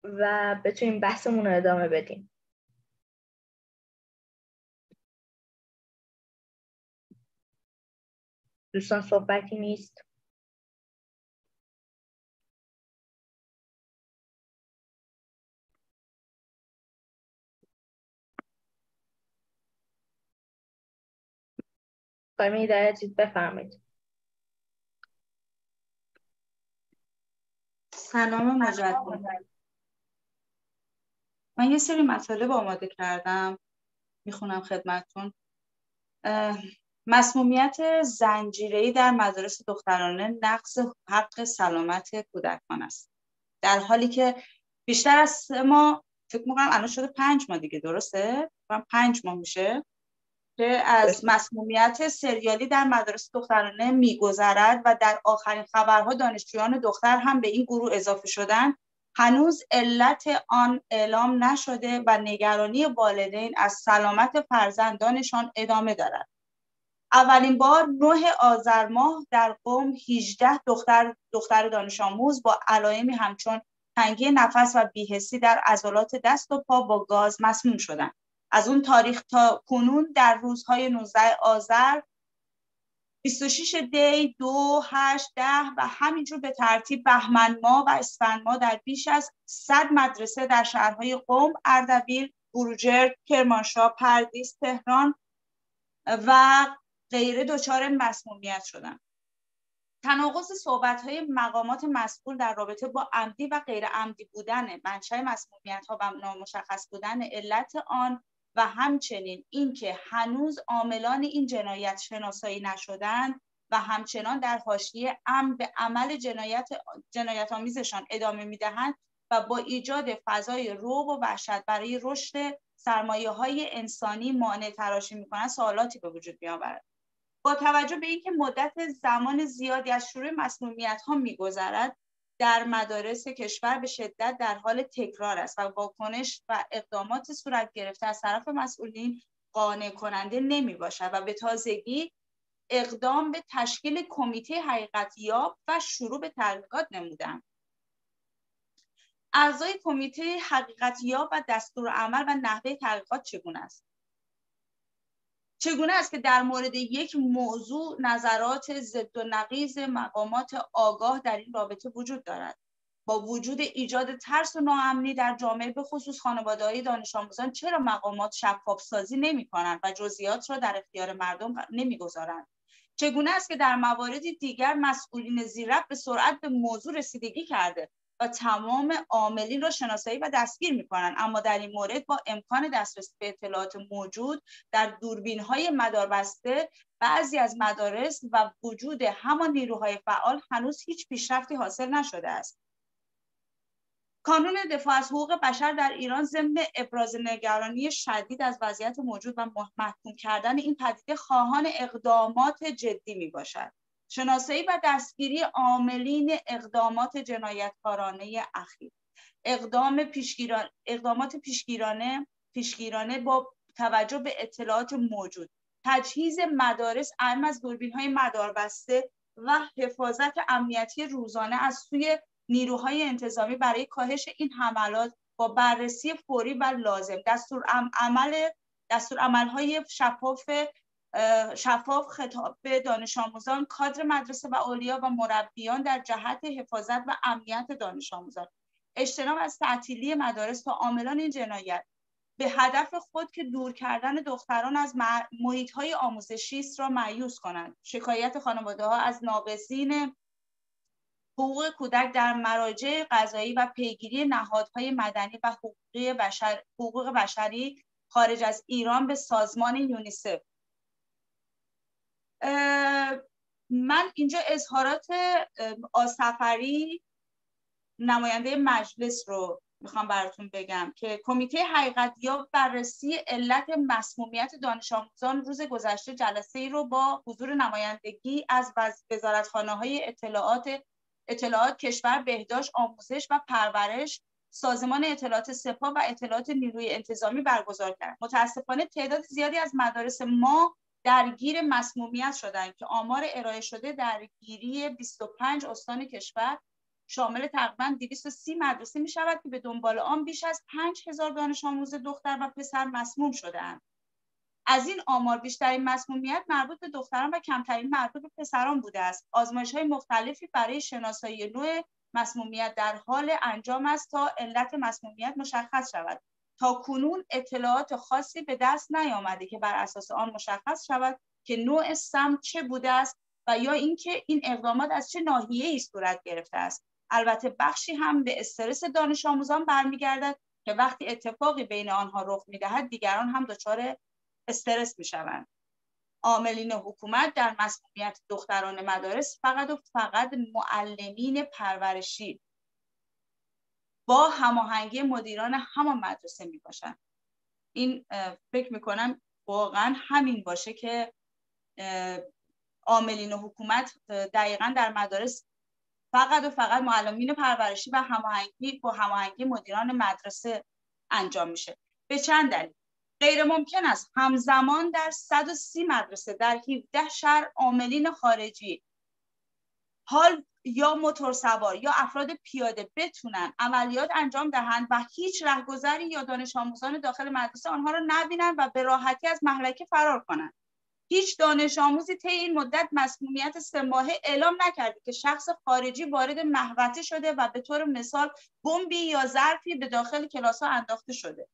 و بتونیم بحثمون رو ادامه بدیم. دوستان صحبتی نیست؟ خانم هدایتی بفرمایید. سلام مجدد من یه سری مطالب آماده کردم می‌خونم خدمتون مسمومیت زنجیره‌ای در مدارس دخترانه نقص حق سلامت کودکان است. در حالی که بیشتر از ما فکر می‌کنم الان شده پنج ماه دیگه درسته؟ پنج ماه میشه. از مسمومیت سریالی در مدارس دخترانه میگذرد و در آخرین خبرها دانشجویان دختر هم به این گروه اضافه شدن. هنوز علت آن اعلام نشده و نگرانی والدین از سلامت فرزندانشان ادامه دارد. اولین بار 9 آذر ماه در قوم 18 دختر دختر دانش آموز با علائمی همچون تنگی نفس و بیهسی در عضلات دست و پا با گاز مسموم شدند. از اون تاریخ تا کنون در روزهای 19 آذر 26 دی، دو، هشت، ده و همینجور به ترتیب بهمن ما و اسفند ما در بیش از 100 مدرسه در شهرهای قم، اردبیل، بروجرد، کرمانشاه، پردیس، تهران و غیره دچار مسمومیت شدن. تناقض صحبت های مقامات مسئول در رابطه با عمدی و غیر عمدی بودن منشأ مسمومیت ها و نامشخص بودن علت آن و همچنین اینکه هنوز عاملان این جنایت شناسایی نشدند و همچنان در حاشیه ام به عمل جنایت جنایت آمیزشان ادامه می‌دهند و با ایجاد فضای روب و وحشت برای رشد سرمایه های انسانی مانع تراشی می‌کنند سوالاتی به وجود میآورد. با توجه به اینکه مدت زمان زیادی از شروع مسمومیت ها میگذرد در مدارس کشور به شدت در حال تکرار است و واکنش و اقدامات صورت گرفته از طرف مسئولین قانع کننده نمی باشد و به تازگی اقدام به تشکیل کمیته حقیقت یاب و شروع به تحقیقات نمودند اعضای کمیته حقیقت یاب و دستور عمل و نحوه تحقیقات چگونه است؟ چگونه است که در مورد یک موضوع نظرات ضد و نقیز مقامات آگاه در این رابطه وجود دارد؟ با وجود ایجاد ترس و ناامنی در جامعه به خصوص خانواده های دانش آموزان چرا مقامات شفاف سازی نمی کنند و جزئیات را در اختیار مردم نمی‌گذارند؟ چگونه است که در موارد دیگر مسئولین زیرک به سرعت به موضوع رسیدگی کرده و تمام عاملین را شناسایی و دستگیر می‌کنن اما در این مورد با امکان دسترسی به اطلاعات موجود در دوربین های مداربسته بعضی از مدارس و وجود همان نیروهای فعال هنوز هیچ پیشرفتی حاصل نشده است کانون دفاع از حقوق بشر در ایران ضمن ابراز نگرانی شدید از وضعیت موجود و محکوم کردن این پدیده خواهان اقدامات جدی می باشد. شناسایی و دستگیری عاملین اقدامات جنایتکارانه اخیر. اقدام پیشگیران، اقدامات پیشگیرانه پیشگیرانه با توجه به اطلاعات موجود. تجهیز مدارس اهم از دوربین های مداربسته و حفاظت امنیتی روزانه از سوی نیروهای انتظامی برای کاهش این حملات با بررسی فوری و لازم. دستور عمل دستور عملهای شفاف شفاف خطاب به دانش آموزان کادر مدرسه و اولیا و مربیان در جهت حفاظت و امنیت دانش آموزان. اجتناب از تعطیلی مدارس تا عاملان این جنایت. به هدف خود که دور کردن دختران از محیط های آموزشی است را معیوس کنند. شکایت خانواده ها از ناقصین حقوق کودک در مراجع قضایی و پیگیری نهادهای مدنی و حقوقی بشر، حقوق بشری خارج از ایران به سازمان یونیسف من اینجا اظهارات آسفری نماینده مجلس رو می‌خوام براتون بگم که کمیته حقیقت یا بررسی علت مسمومیت دانش آموزان روز گذشته جلسه ای رو با حضور نمایندگی از وزارتخانه های اطلاعات اطلاعات کشور بهداشت آموزش و پرورش سازمان اطلاعات سپاه و اطلاعات نیروی انتظامی برگزار کرد متاسفانه تعداد زیادی از مدارس ما درگیر مسمومیت شدند که آمار ارائه شده درگیری 25 استان کشور شامل تقریبا 230 مدرسه می شود که به دنبال آن بیش از 5000 دانش آموز دختر و پسر مسموم شدهاند. از این آمار بیشترین مسمومیت مربوط به دختران و کمترین مربوط به پسران بوده است. آزمایش های مختلفی برای شناسایی نوع مسمومیت در حال انجام است تا علت مسمومیت مشخص شود. تا کنون اطلاعات خاصی به دست نیامده که بر اساس آن مشخص شود که نوع سم چه بوده است و یا اینکه این اقدامات از چه ناحیه‌ای صورت گرفته است. البته بخشی هم به استرس دانش آموزان برمیگردد که وقتی اتفاقی بین آنها رخ می‌دهد دیگران هم دچار استرس می‌شوند عاملین حکومت در مسئولیت دختران مدارس فقط و فقط معلمین پرورشی با هماهنگی مدیران همان مدرسه می باشند این فکر می کنم واقعا همین باشه که عاملین حکومت دقیقا در مدارس فقط و فقط معلمین پرورشی و هماهنگی با هماهنگی مدیران مدرسه انجام میشه. به چند دلیل؟ غیر ممکن است همزمان در 130 مدرسه در 17 شهر عاملین خارجی حال یا موتور سوار یا افراد پیاده بتونن عملیات انجام دهند و هیچ رهگذری یا دانش آموزان داخل مدرسه آنها را نبینند و به راحتی از محلکه فرار کنند. هیچ دانش آموزی طی این مدت مسمومیت سه ماهه اعلام نکرده که شخص خارجی وارد محوطه شده و به طور مثال بمبی یا ظرفی به داخل کلاس ها انداخته شده.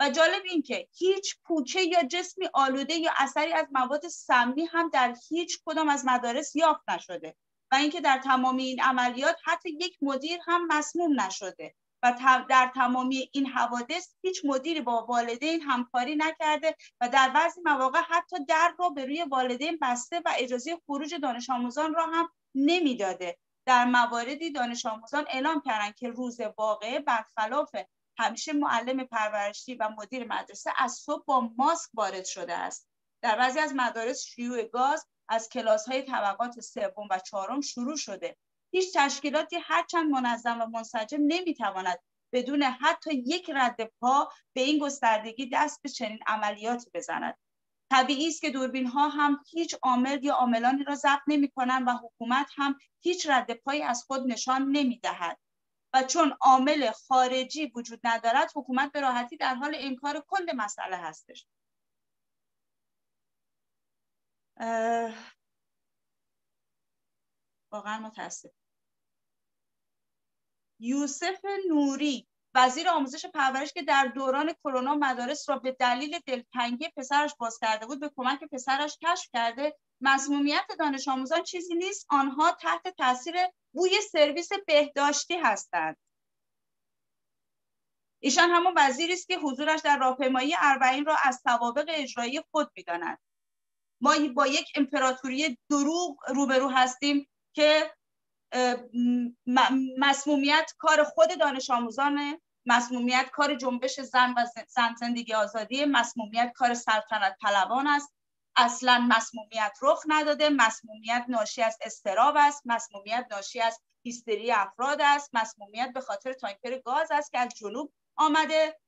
و جالب این که هیچ پوچه یا جسمی آلوده یا اثری از مواد سمی هم در هیچ کدام از مدارس یافت نشده. و اینکه در تمامی این عملیات حتی یک مدیر هم مسموم نشده و در تمامی این حوادث هیچ مدیری با والدین همکاری نکرده و در بعضی مواقع حتی در رو به روی والدین بسته و اجازه خروج دانش آموزان را هم نمی‌داده. در مواردی دانش آموزان اعلام کردند که روز واقعه برخلاف همیشه معلم پرورشی و مدیر مدرسه از صبح با ماسک وارد شده است. در بعضی از مدارس شیوع گاز از کلاس های طبقات سوم و چهارم شروع شده. هیچ تشکیلاتی هرچند منظم و منسجم نمی‌تواند بدون حتی یک رد پا به این گستردگی دست به چنین عملیاتی بزند. طبیعی است که دوربین ها هم هیچ عامل یا عاملانی را ضبط نمی کنند و حکومت هم هیچ رد پایی از خود نشان نمی دهد و چون عامل خارجی وجود ندارد حکومت به راحتی در حال انکار کل مسئله هستش. واقعا متاسف یوسف نوری وزیر آموزش پرورش که در دوران کرونا مدارس را به دلیل دلتنگی پسرش باز کرده بود به کمک پسرش کشف کرده مسمومیت دانش آموزان چیزی نیست. آنها تحت تاثیر بوی سرویس بهداشتی هستند. ایشان همون وزیری است که حضورش در راهپیمایی اربعین را از سوابق اجرایی خود می‌داند. ما با یک امپراتوری دروغ روبرو هستیم که مسمومیت کار خود دانش آموزانه مسمومیت کار جنبش زن و زن زندگی آزادی مسمومیت کار سلطنت طلبان است. اصلا مسمومیت رخ نداده مسمومیت ناشی از استراب است مسمومیت ناشی از هیستری افراد است مسمومیت به خاطر تانکر گاز است که از جنوب آمده.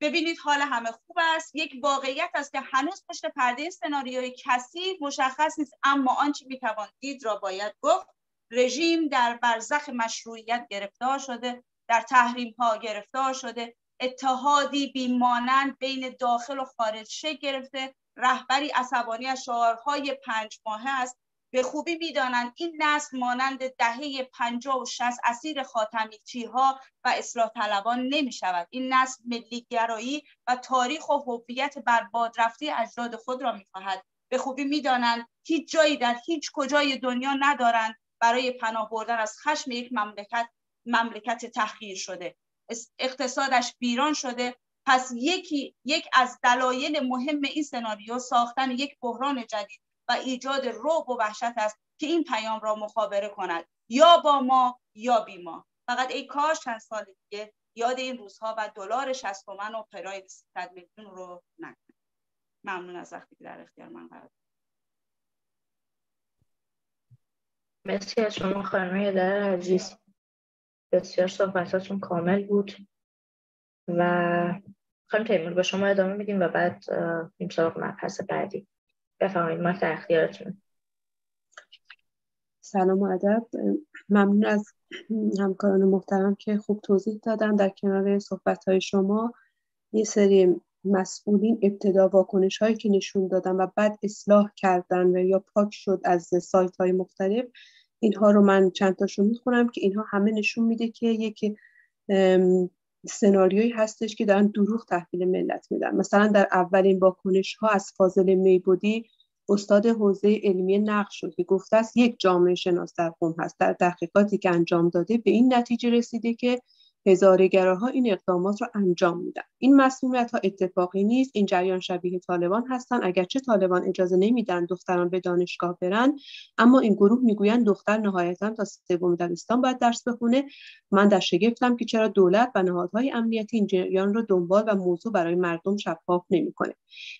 ببینید حال همه خوب است. یک واقعیت است که هنوز پشت پرده سناریوی کسی مشخص نیست اما آنچه می‌توان دید را باید گفت. رژیم در برزخ مشروعیت گرفتار شده در تحریم ها گرفتار شده اتحادی بیمانند بین داخل و خارج شکل گرفته. رهبری عصبانی از شعارهای پنج ماهه است. به خوبی می‌دانند این نسل مانند دهه 50 و 60 اسیر خاتمیچی ها و اصلاح طلبان نمی شود این نسل ملیگرایی و تاریخ و هویت برباد رفته اجداد خود را می‌خواهد. به خوبی می‌دانند هیچ جایی در هیچ کجای دنیا ندارند برای پناه بردن از خشم یک مملکت مملکت تحقیر شده. اقتصادش بیران شده. پس یکی یک از دلایل مهم این سناریو ساختن یک بحران جدید و ایجاد رعب و وحشت است که این پیام را مخابره کند. یا با ما یا بی ما. فقط ای کاش چند سال دیگه یاد این روزها و دلار 60 تومن و پراید 300 میلیون رو نکنه. ممنون از وقتی که در اختیار من قرار مرسی از شما خانم در عزیز. بسیار صحبتاتون کامل بود. و خانم تیمور به شما ادامه میدیم و بعد این سراغ مبحث بعدی. بفرمایید ما در اختیارتون. سلام و ادب. ممنون از همکاران محترم که خوب توضیح دادن. در کنار صحبت های شما یه سری مسئولین ابتدا واکنش هایی که نشون دادن و بعد اصلاح کردن و یا پاک شد از سایت های مختلف اینها رو من چند تاشو می‌خونم که اینها همه نشون میده که یک سناریویی هستش که دارن دروغ تحویل ملت میدن. مثلا در اولین واکنش ها از فاضل میبودی استاد حوزه علمی نقش شد که گفته است یک جامعه شناس در قوم هست. در تحقیقاتی که انجام داده به این نتیجه رسیده که هزارگراها این اقدامات را انجام میدن. این مسئولیت ها اتفاقی نیست. این جریان شبیه طالبان هستند اگرچه طالبان اجازه نمیدن دختران به دانشگاه برن اما این گروه می‌گویند دختر نهایتا تا سوم دبستان باید درس بخونه. من در شگفتم که چرا دولت و نهادهای امنیتی این جریان را دنبال و موضوع برای مردم شفاف نمی‌کنه.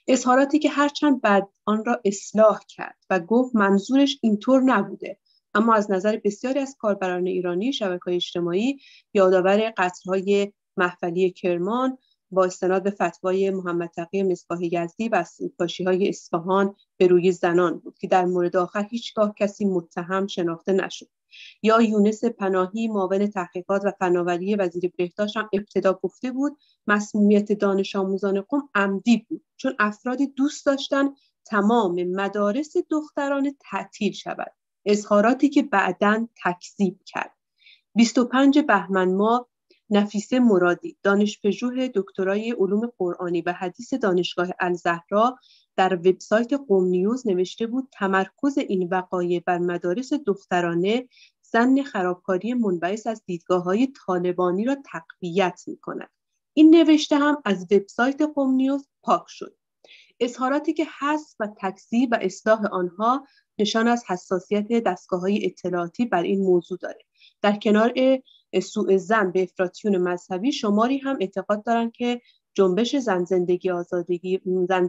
اظهاراتی که هرچند بعد آن را اصلاح کرد و گفت منظورش اینطور نبوده. اما از نظر بسیاری از کاربران ایرانی شبکه اجتماعی یادآور قتلهای محفلی کرمان با استناد به فتوای محمد تقی مصباح یزدی و پاشی های اصفهان به روی زنان بود که در مورد آخر هیچگاه کسی متهم شناخته نشد. یا یونس پناهی معاون تحقیقات و فناوری وزیر بهداشت هم ابتدا گفته بود مسمومیت دانش آموزان قوم عمدی بود. چون افرادی دوست داشتن تمام مدارس دختران تعطیل شود. اظهاراتی که بعدا تکذیب کرد 25 بهمن ما نفیسه مرادی دانشپژوه دکترای علوم قرآنی و حدیث دانشگاه الزهرا در وبسایت قوم نیوز نوشته بود تمرکز این وقایع بر مدارس دخترانه زن خرابکاری منبعث از دیدگاه های طالبانی را تقویت می کند. این نوشته هم از وبسایت قوم نیوز پاک شد. اظهاراتی که حذف و تکذیب و اصلاح آنها نشان از حساسیت دستگاه های اطلاعاتی بر این موضوع داره. در کنار سوء زن به افراطیون مذهبی شماری هم اعتقاد دارند که جنبش زن زندگی آزادی زن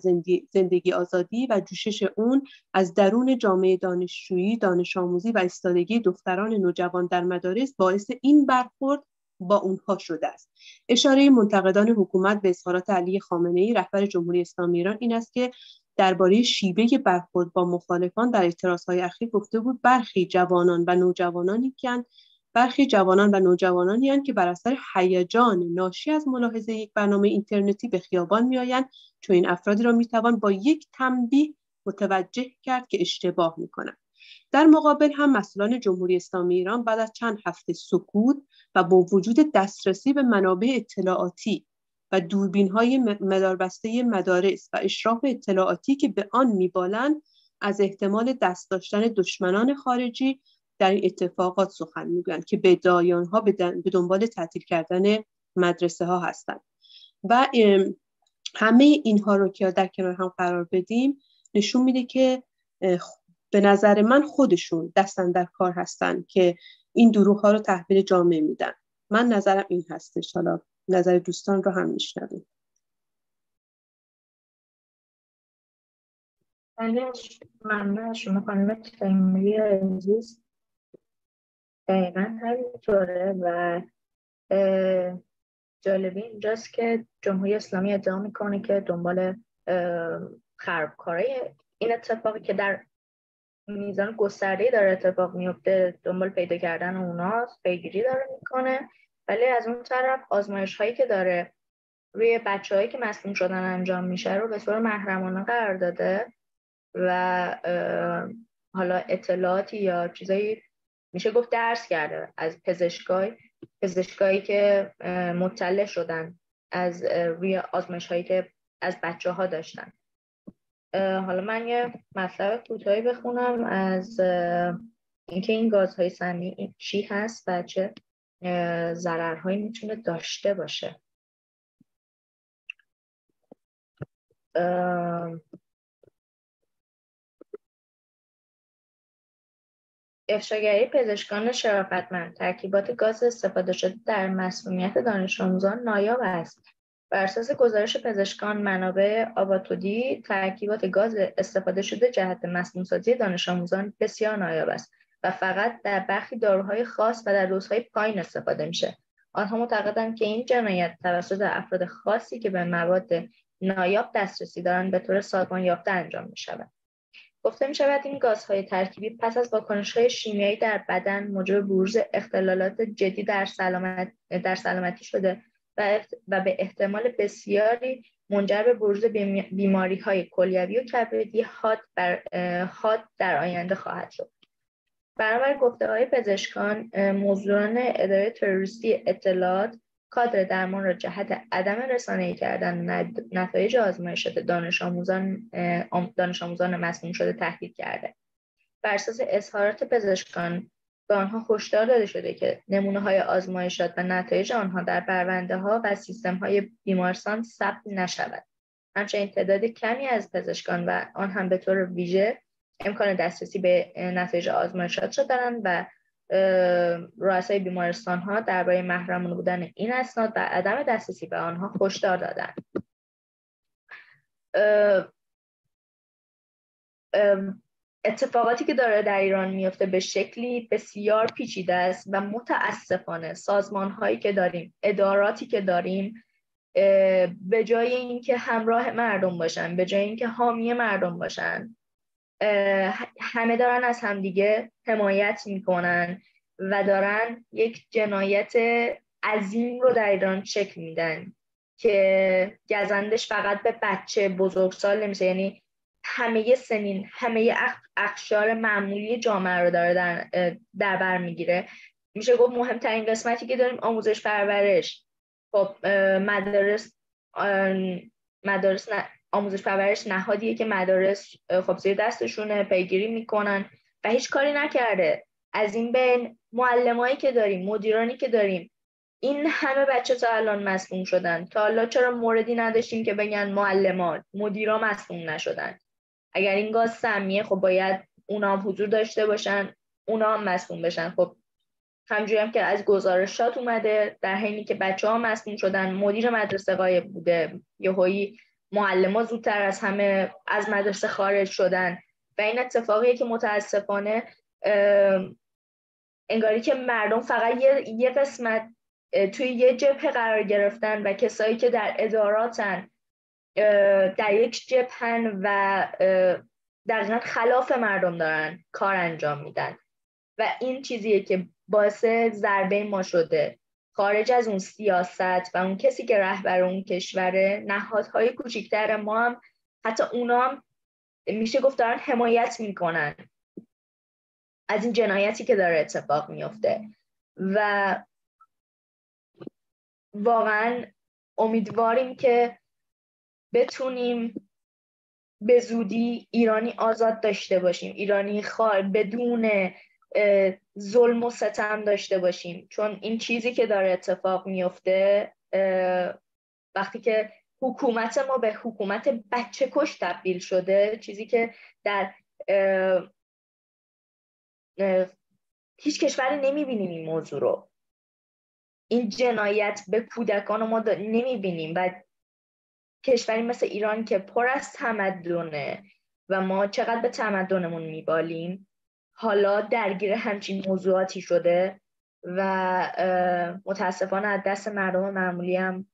زندگی آزادی و جوشش اون از درون جامعه دانشجویی دانش آموزی و استادگی دختران نوجوان در مدارس باعث این برخورد با اونها شده است. اشاره منتقدان حکومت به اظهارات علی خامنه ای رهبر جمهوری اسلامی ایران این است که درباره شیوه برخورد با مخالفان در اعتراضهای اخیر گفته بود برخی جوانان و نوجوانانی که برخی جوانان و نوجوانانی هستند که بر اثر هیجان ناشی از ملاحظه یک برنامه اینترنتی به خیابان میآیند. چون این افرادی را می‌توان با یک تنبیه متوجه کرد که اشتباه می‌کنند. در مقابل هم مسئولان جمهوری اسلامی ایران بعد از چند هفته سکوت و با وجود دسترسی به منابع اطلاعاتی و دوربین های مداربسته مدارس و اشراف اطلاعاتی که به آن میبالند از احتمال دست داشتن دشمنان خارجی در این اتفاقات سخن می‌گویند که به ها به دنبال تعطیل کردن مدرسه ها هستند. و همه اینها رو که در کنار هم قرار بدیم نشون میده که به نظر من خودشون دستن در کار هستن که این دروغ ها رو تحویل جامعه میدن. من نظرم این هستش حالا نظر دوستان رو هم میشنویم. بله ممنون شما خانم تیموری عزیز. دقیقا همینطوره و جالبی اینجاست که جمهوری اسلامی ادعا می‌کنه که دنبال خرابکاری این اتفاقی که در میزان گسترده داره اتفاق میفته دنبال پیدا کردن اوناست پیگیری داره می‌کنه. ولی از اون طرف آزمایش هایی که داره روی بچه هایی که مسلوم شدن انجام میشه رو به صورت محرمانه قرار داده و حالا اطلاعاتی یا چیزایی میشه گفت درس کرده از پزشکای پزشکایی که مطلع شدن از روی آزمایش هایی که از بچه ها داشتن حالا من یه مطلب کوتاهی بخونم از اینکه این گازهای سمی چی هست و چه ضررهایی می‌تونه داشته باشه. افشاگری پزشکان شرافتمند. ترکیبات گاز استفاده شده در مسمومیت دانش آموزان نایاب است. بر اساس گزارش پزشکان منابع آباتودی ترکیبات گاز استفاده شده جهت مسمومسازی دانش آموزان بسیار نایاب است. و فقط در برخی داروهای خاص و در روزهای پایین استفاده میشه آنها معتقدند که این جنایت توسط افراد خاصی که به مواد نایاب دسترسی دارند به طور سازمان یافته انجام می شود. گفته می شود این گازهای ترکیبی پس از واکنش های شیمیایی در بدن موجب بروز اختلالات جدی در, سلامت، در سلامتی شده و, و به احتمال بسیاری منجر به بروز بیماری های کلیوی و کبدی حاد, حاد در آینده خواهد شد. برابر گفته های پزشکان موضوعان اداره تروریستی اطلاعات کادر درمان را جهت عدم رسانه کردن نتایج آزمایشات دانش آموزان دانش آموزان مسموم شده تهدید کرده. بر اساس اظهارات پزشکان به آنها هشدار داده شده که نمونه های آزمایشات و نتایج آنها در پرونده ها و سیستم های بیمارستان ثبت نشود. همچنین تعداد کمی از پزشکان و آن هم به طور ویژه امکان دسترسی به نتایج آزمایشات را دارند و رؤسای بیمارستان ها درباره محرمانه بودن این اسناد و عدم دسترسی به آنها هشدار دادند اتفاقاتی که داره در ایران میفته به شکلی بسیار پیچیده است و متاسفانه سازمان هایی که داریم اداراتی که داریم به جای اینکه همراه مردم باشن به جای اینکه حامی مردم باشن همه دارن از همدیگه حمایت می‌کنن و دارن یک جنایت عظیم رو در ایران شکل میدن که گزندش فقط به بچه بزرگسال نمیشه. یعنی همه سنین همه اخشار معمولی جامعه رو داره در, در بر می‌گیره. میشه گفت مهمترین قسمتی که داریم آموزش پرورش. خب مدارس مدارس آموزش پرورش نهادیه که مدارس خب زیر دستشونه پیگیری می‌کنن و هیچ کاری نکرده. از این بین معلمایی که داریم مدیرانی که داریم این همه بچه تا الان مسموم شدن. تا حالا چرا موردی نداشتیم که بگن معلمان مدیرا مسموم نشدن؟ اگر این گاز سمیه خب باید اونا هم حضور داشته باشن اونا هم مسموم بشن. خب همجوری هم که از گزارشات اومده در حینی که بچه ها مسموم شدن مدیر مدرسه قایب بوده یهویی معلم زودتر از همه از مدرسه خارج شدن. و این اتفاقیه که متاسفانه انگاری که مردم فقط یه, یه قسمت توی یه جبهه قرار گرفتن و کسایی که در اداراتن در یک جبهن و دقیقا خلاف مردم دارن کار انجام میدن. و این چیزیه که باعث ضربه ما شده. خارج از اون سیاست و اون کسی که رهبر اون کشوره نهادهای کوچیکتر ما هم حتی اونا هم میشه گفت دارن حمایت می‌کنن از این جنایتی که داره اتفاق میفته و واقعا امیدواریم که بتونیم به زودی ایرانی آزاد داشته باشیم. ایرانی خال بدون ظلم و ستم داشته باشیم. چون این چیزی که داره اتفاق میفته وقتی که حکومت ما به حکومت بچه کش تبدیل شده چیزی که در هیچ کشوری نمی‌بینیم این موضوع رو. این جنایت به کودکان ما نمی‌بینیم. و کشوری مثل ایران که پر از تمدنه و ما چقدر به تمدنمون میبالیم حالا درگیر همچین موضوعاتی شده و متاسفانه از دست مردم معمولی هم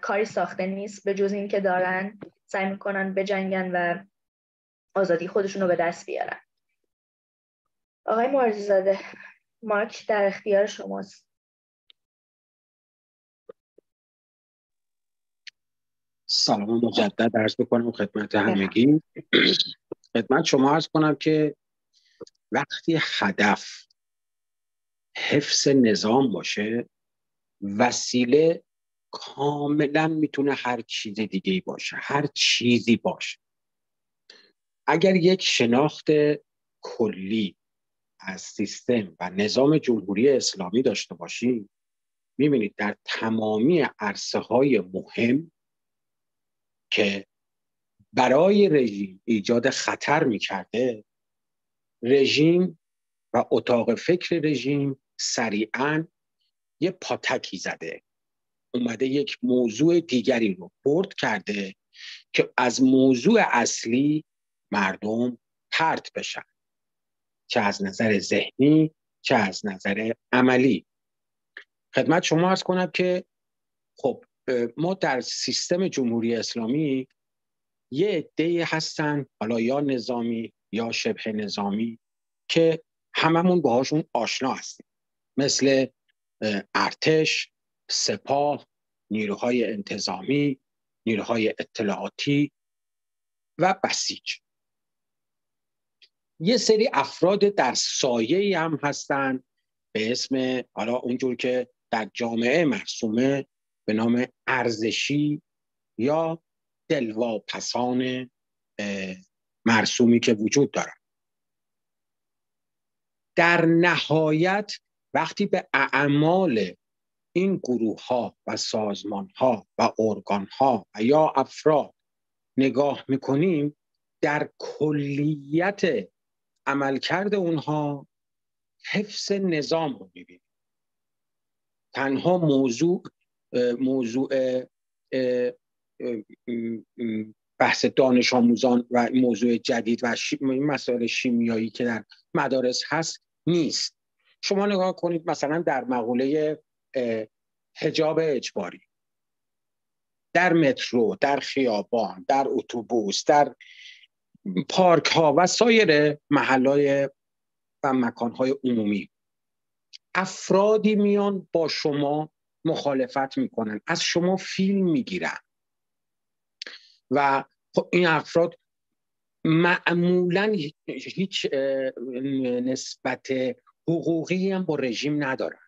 کاری ساخته نیست. به جز اینکه دارن سعی می‌کنن بجنگن و آزادی خودشون رو به دست بیارن. آقای مارزی زاده مارک در اختیار شماست. سلام مجدد درس بکنم خدمت همگی. خدمت شما ارز کنم که وقتی هدف حفظ نظام باشه وسیله کاملا می‌تونه هر چیز دیگه باشه هر چیزی باشه. اگر یک شناخت کلی از سیستم و نظام جمهوری اسلامی داشته باشیم می‌بینید در تمامی عرصه های مهم که برای رژیم ایجاد خطر می‌کرده رژیم و اتاق فکر رژیم سریعا یه پاتکی زده. اومده یک موضوع دیگری رو برد کرده که از موضوع اصلی مردم پرت بشن. چه از نظر ذهنی چه از نظر عملی. خدمت شما ارز کنم که خب ما در سیستم جمهوری اسلامی یه عده هستن حالا یا نظامی یا شبه نظامی که هممون باهاشون آشنا هستیم. مثل ارتش سپاه نیروهای انتظامی نیروهای اطلاعاتی و بسیج. یه سری افراد در سایه هم هستن به اسم حالا اونجور که در جامعه مرسومه به نام ارزشی یا دلواپسان مرسومی که وجود دارن در نهایت وقتی به اعمال این گروه ها و سازمان ها و ارگان ها و یا افراد نگاه می‌کنیم در کلیت عملکرد اونها حفظ نظام رو می‌بینیم. تنها موضوع موضوع بحث دانش آموزان و موضوع جدید و مسائل شیمیایی که در مدارس هست نیست. شما نگاه کنید مثلا در مقوله حجاب اجباری. در مترو در خیابان در اتوبوس در پارک ها و سایر محلهای و مکان های عمومی افرادی میان با شما مخالفت می‌کنن از شما فیلم می‌گیرن. و خب این افراد معمولا هیچ نسبت حقوقی هم با رژیم ندارن.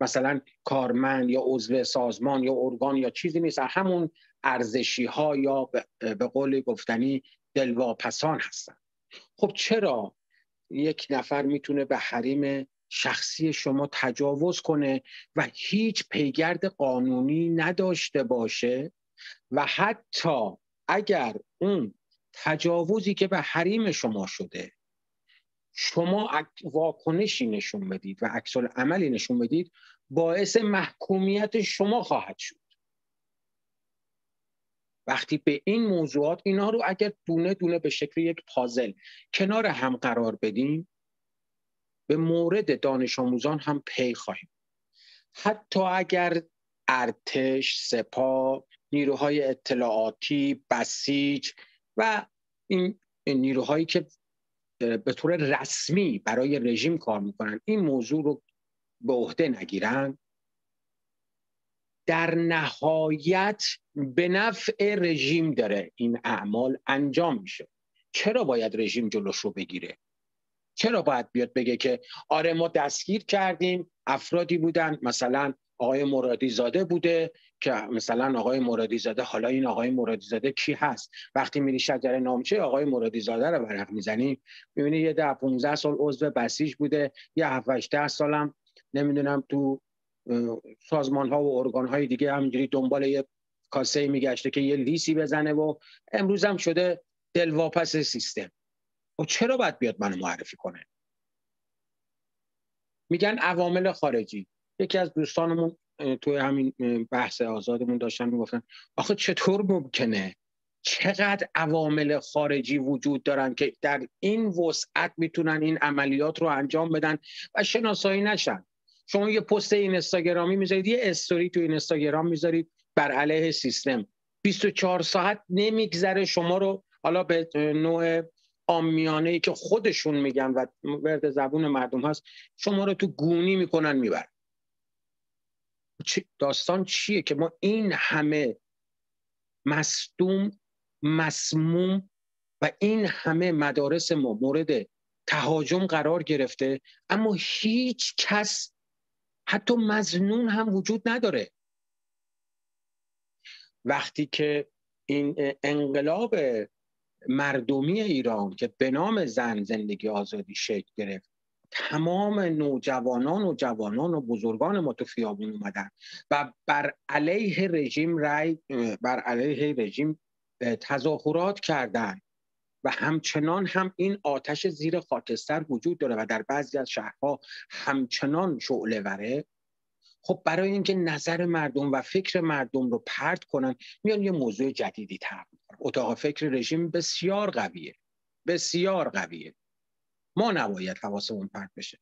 مثلا کارمند یا عضو سازمان یا ارگان یا چیزی نیست. همون ارزشی ها یا به قول گفتنی دلواپسان هستن. خب چرا یک نفر می‌تونه به حریم شخصی شما تجاوز کنه و هیچ پیگرد قانونی نداشته باشه و حتی اگر اون تجاوزی که به حریم شما شده شما واکنشی نشون بدید و عکس عملی نشون بدید باعث محکومیت شما خواهد شد. وقتی به این موضوعات اینا رو اگر دونه دونه به شکل یک پازل کنار هم قرار بدیم به مورد دانش آموزان هم پی خواهیم. حتی اگر ارتش سپاه نیروهای اطلاعاتی بسیج و این نیروهایی که به طور رسمی برای رژیم کار می‌کنن. این موضوع رو به عهده نگیرن. در نهایت به نفع رژیم داره این اعمال انجام میشه. چرا باید رژیم جلوش رو بگیره؟ چرا باید بیاد بگه که آره ما دستگیر کردیم افرادی بودن مثلا آقای مرادی زاده بوده که مثلا آقای مرادی زاده حالا این آقای مرادی زاده کی هست؟ وقتی میری شجره نامچه آقای مرادی زاده رو ورق می‌زنی؟ می‌بینی یه ده 15 سال عضو بسیج بوده یه 7 8 سالم نمی‌دونم تو سازمان ها و ارگان های دیگه همینجوری دنبال یه کاسه میگشته که یه لیسی بزنه و امروز هم شده دلواپس سیستم. و خب چرا باید بیاد منو معرفی کنه؟ میگن عوامل خارجی. یکی از دوستانمون توی همین بحث آزادمون داشتن می‌گفتن آخه چطور ممکنه؟ چقدر عوامل خارجی وجود دارن که در این وسعت می‌تونن این عملیات رو انجام بدن و شناسایی نشن؟ شما یه پست این استاگرامی می‌ذارید یه استوری تو این استاگرام می‌ذارید بر علیه سیستم. 24 ساعت نمیگذره شما رو حالا به نوع آمیانه ای که خودشون میگن و ورد زبون مردم هست شما رو تو گونی می‌کنن می‌برن. داستان چیه که ما این همه مصدوم مسموم و این همه مدارس ما مورد تهاجم قرار گرفته اما هیچ کس حتی مزنون هم وجود نداره. وقتی که این انقلاب مردمی ایران که به نام زن زندگی آزادی شکل گرفت تمام نوجوانان و جوانان و بزرگان ما تو خیابون اومدن و بر علیه رژیم رای بر علیه رژیم تظاهرات کردن و همچنان هم این آتش زیر خاکستر وجود داره و در بعضی از شهرها همچنان شعله وره خب برای اینکه نظر مردم و فکر مردم رو پرت کنن میان یه موضوع جدیدی طرح اتاق فکر رژیم بسیار قویه. بسیار قویه. ما نباید حواسمون پرت بشه.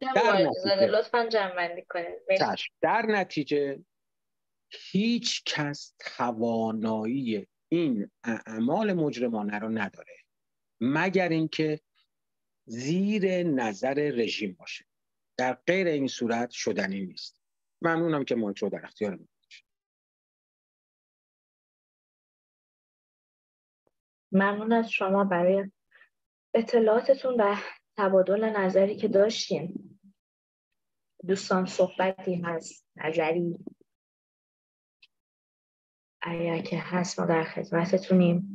در نتیجه. لطفا در نتیجه هیچ کس توانایی این اعمال مجرمانه رو نداره مگر اینکه زیر نظر رژیم باشه. در غیر این صورت شدنی نیست. ممنونم که مایک رو در اختیار ممنون از شما برای اطلاعاتتون و تبادل نظری که داشتیم دوستان صحبتی هست نظری. اگر که هست ما در خدمتتونیم.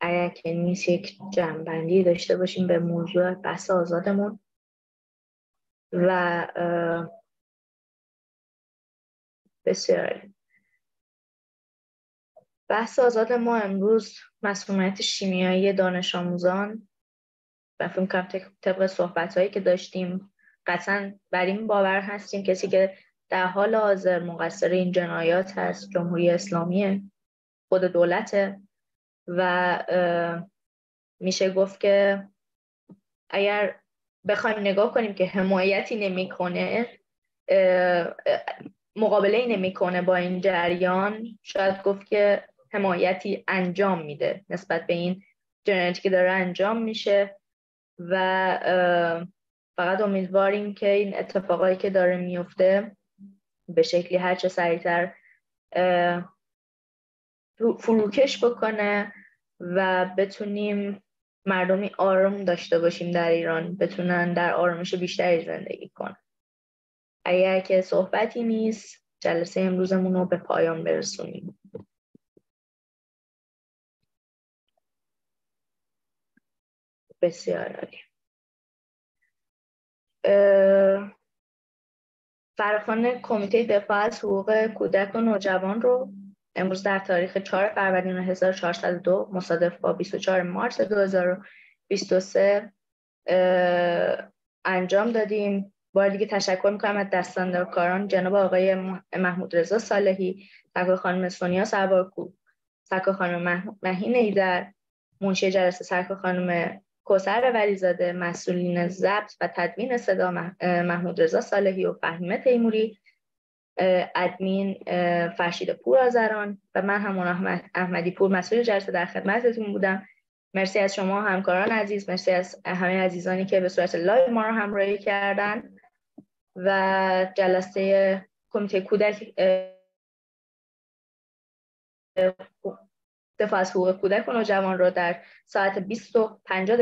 اگر که نیست یک جنبندی داشته باشیم به موضوع بحث آزادمون. و بسیار. بحث آزاد ما امروز مسئولیت شیمیایی دانش آموزان و فکر کنم طبق صحبت هایی که داشتیم قطعا بر این باور هستیم کسی که در حال حاضر مقصر این جنایات هست جمهوری اسلامی خود دولت و میشه گفت که اگر بخوایم نگاه کنیم که حمایتی نمی‌کنه مقابله نمی‌کنه با این جریان شاید گفت که حمایتی انجام میده نسبت به این جنایتی که داره انجام میشه و فقط امیدواریم که این اتفاقایی که داره میفته به شکلی هرچه سریعتر فروکش بکنه و بتونیم مردمی آرام داشته باشیم در ایران بتونن در آرامش بیشتری زندگی کنن. اگر که صحبتی نیست جلسه امروزمون رو به پایان برسونیم. بسیار عالی. فرخان کمیته دفاع از حقوق کودک و نوجوان رو امروز در تاریخ 4 فروردین 1402 مصادف با 24 مارس 2023 انجام دادیم. بار دیگه تشکر می‌کنم از دستان کاران جناب آقای محمود رضا صالحی سکا خانم سونیا سربارکو سرکار خانم مهین ایدر منشی جلسه سرکار خانم کوثر ولیزاده مسئولین ضبط و تدوین صدا محمود رضا صالحی و فهیمه تیموری ادمین فرشید پور آزران و من همون احمدی پور مسئول جلسه در خدمتتون بودم. مرسی از شما همکاران عزیز مرسی از همه عزیزانی که به صورت لایو ما رو همراهی کردن و جلسه کمیته کودک دفاع از حقوق کودک و نوجوان رو در ساعت 20 و 50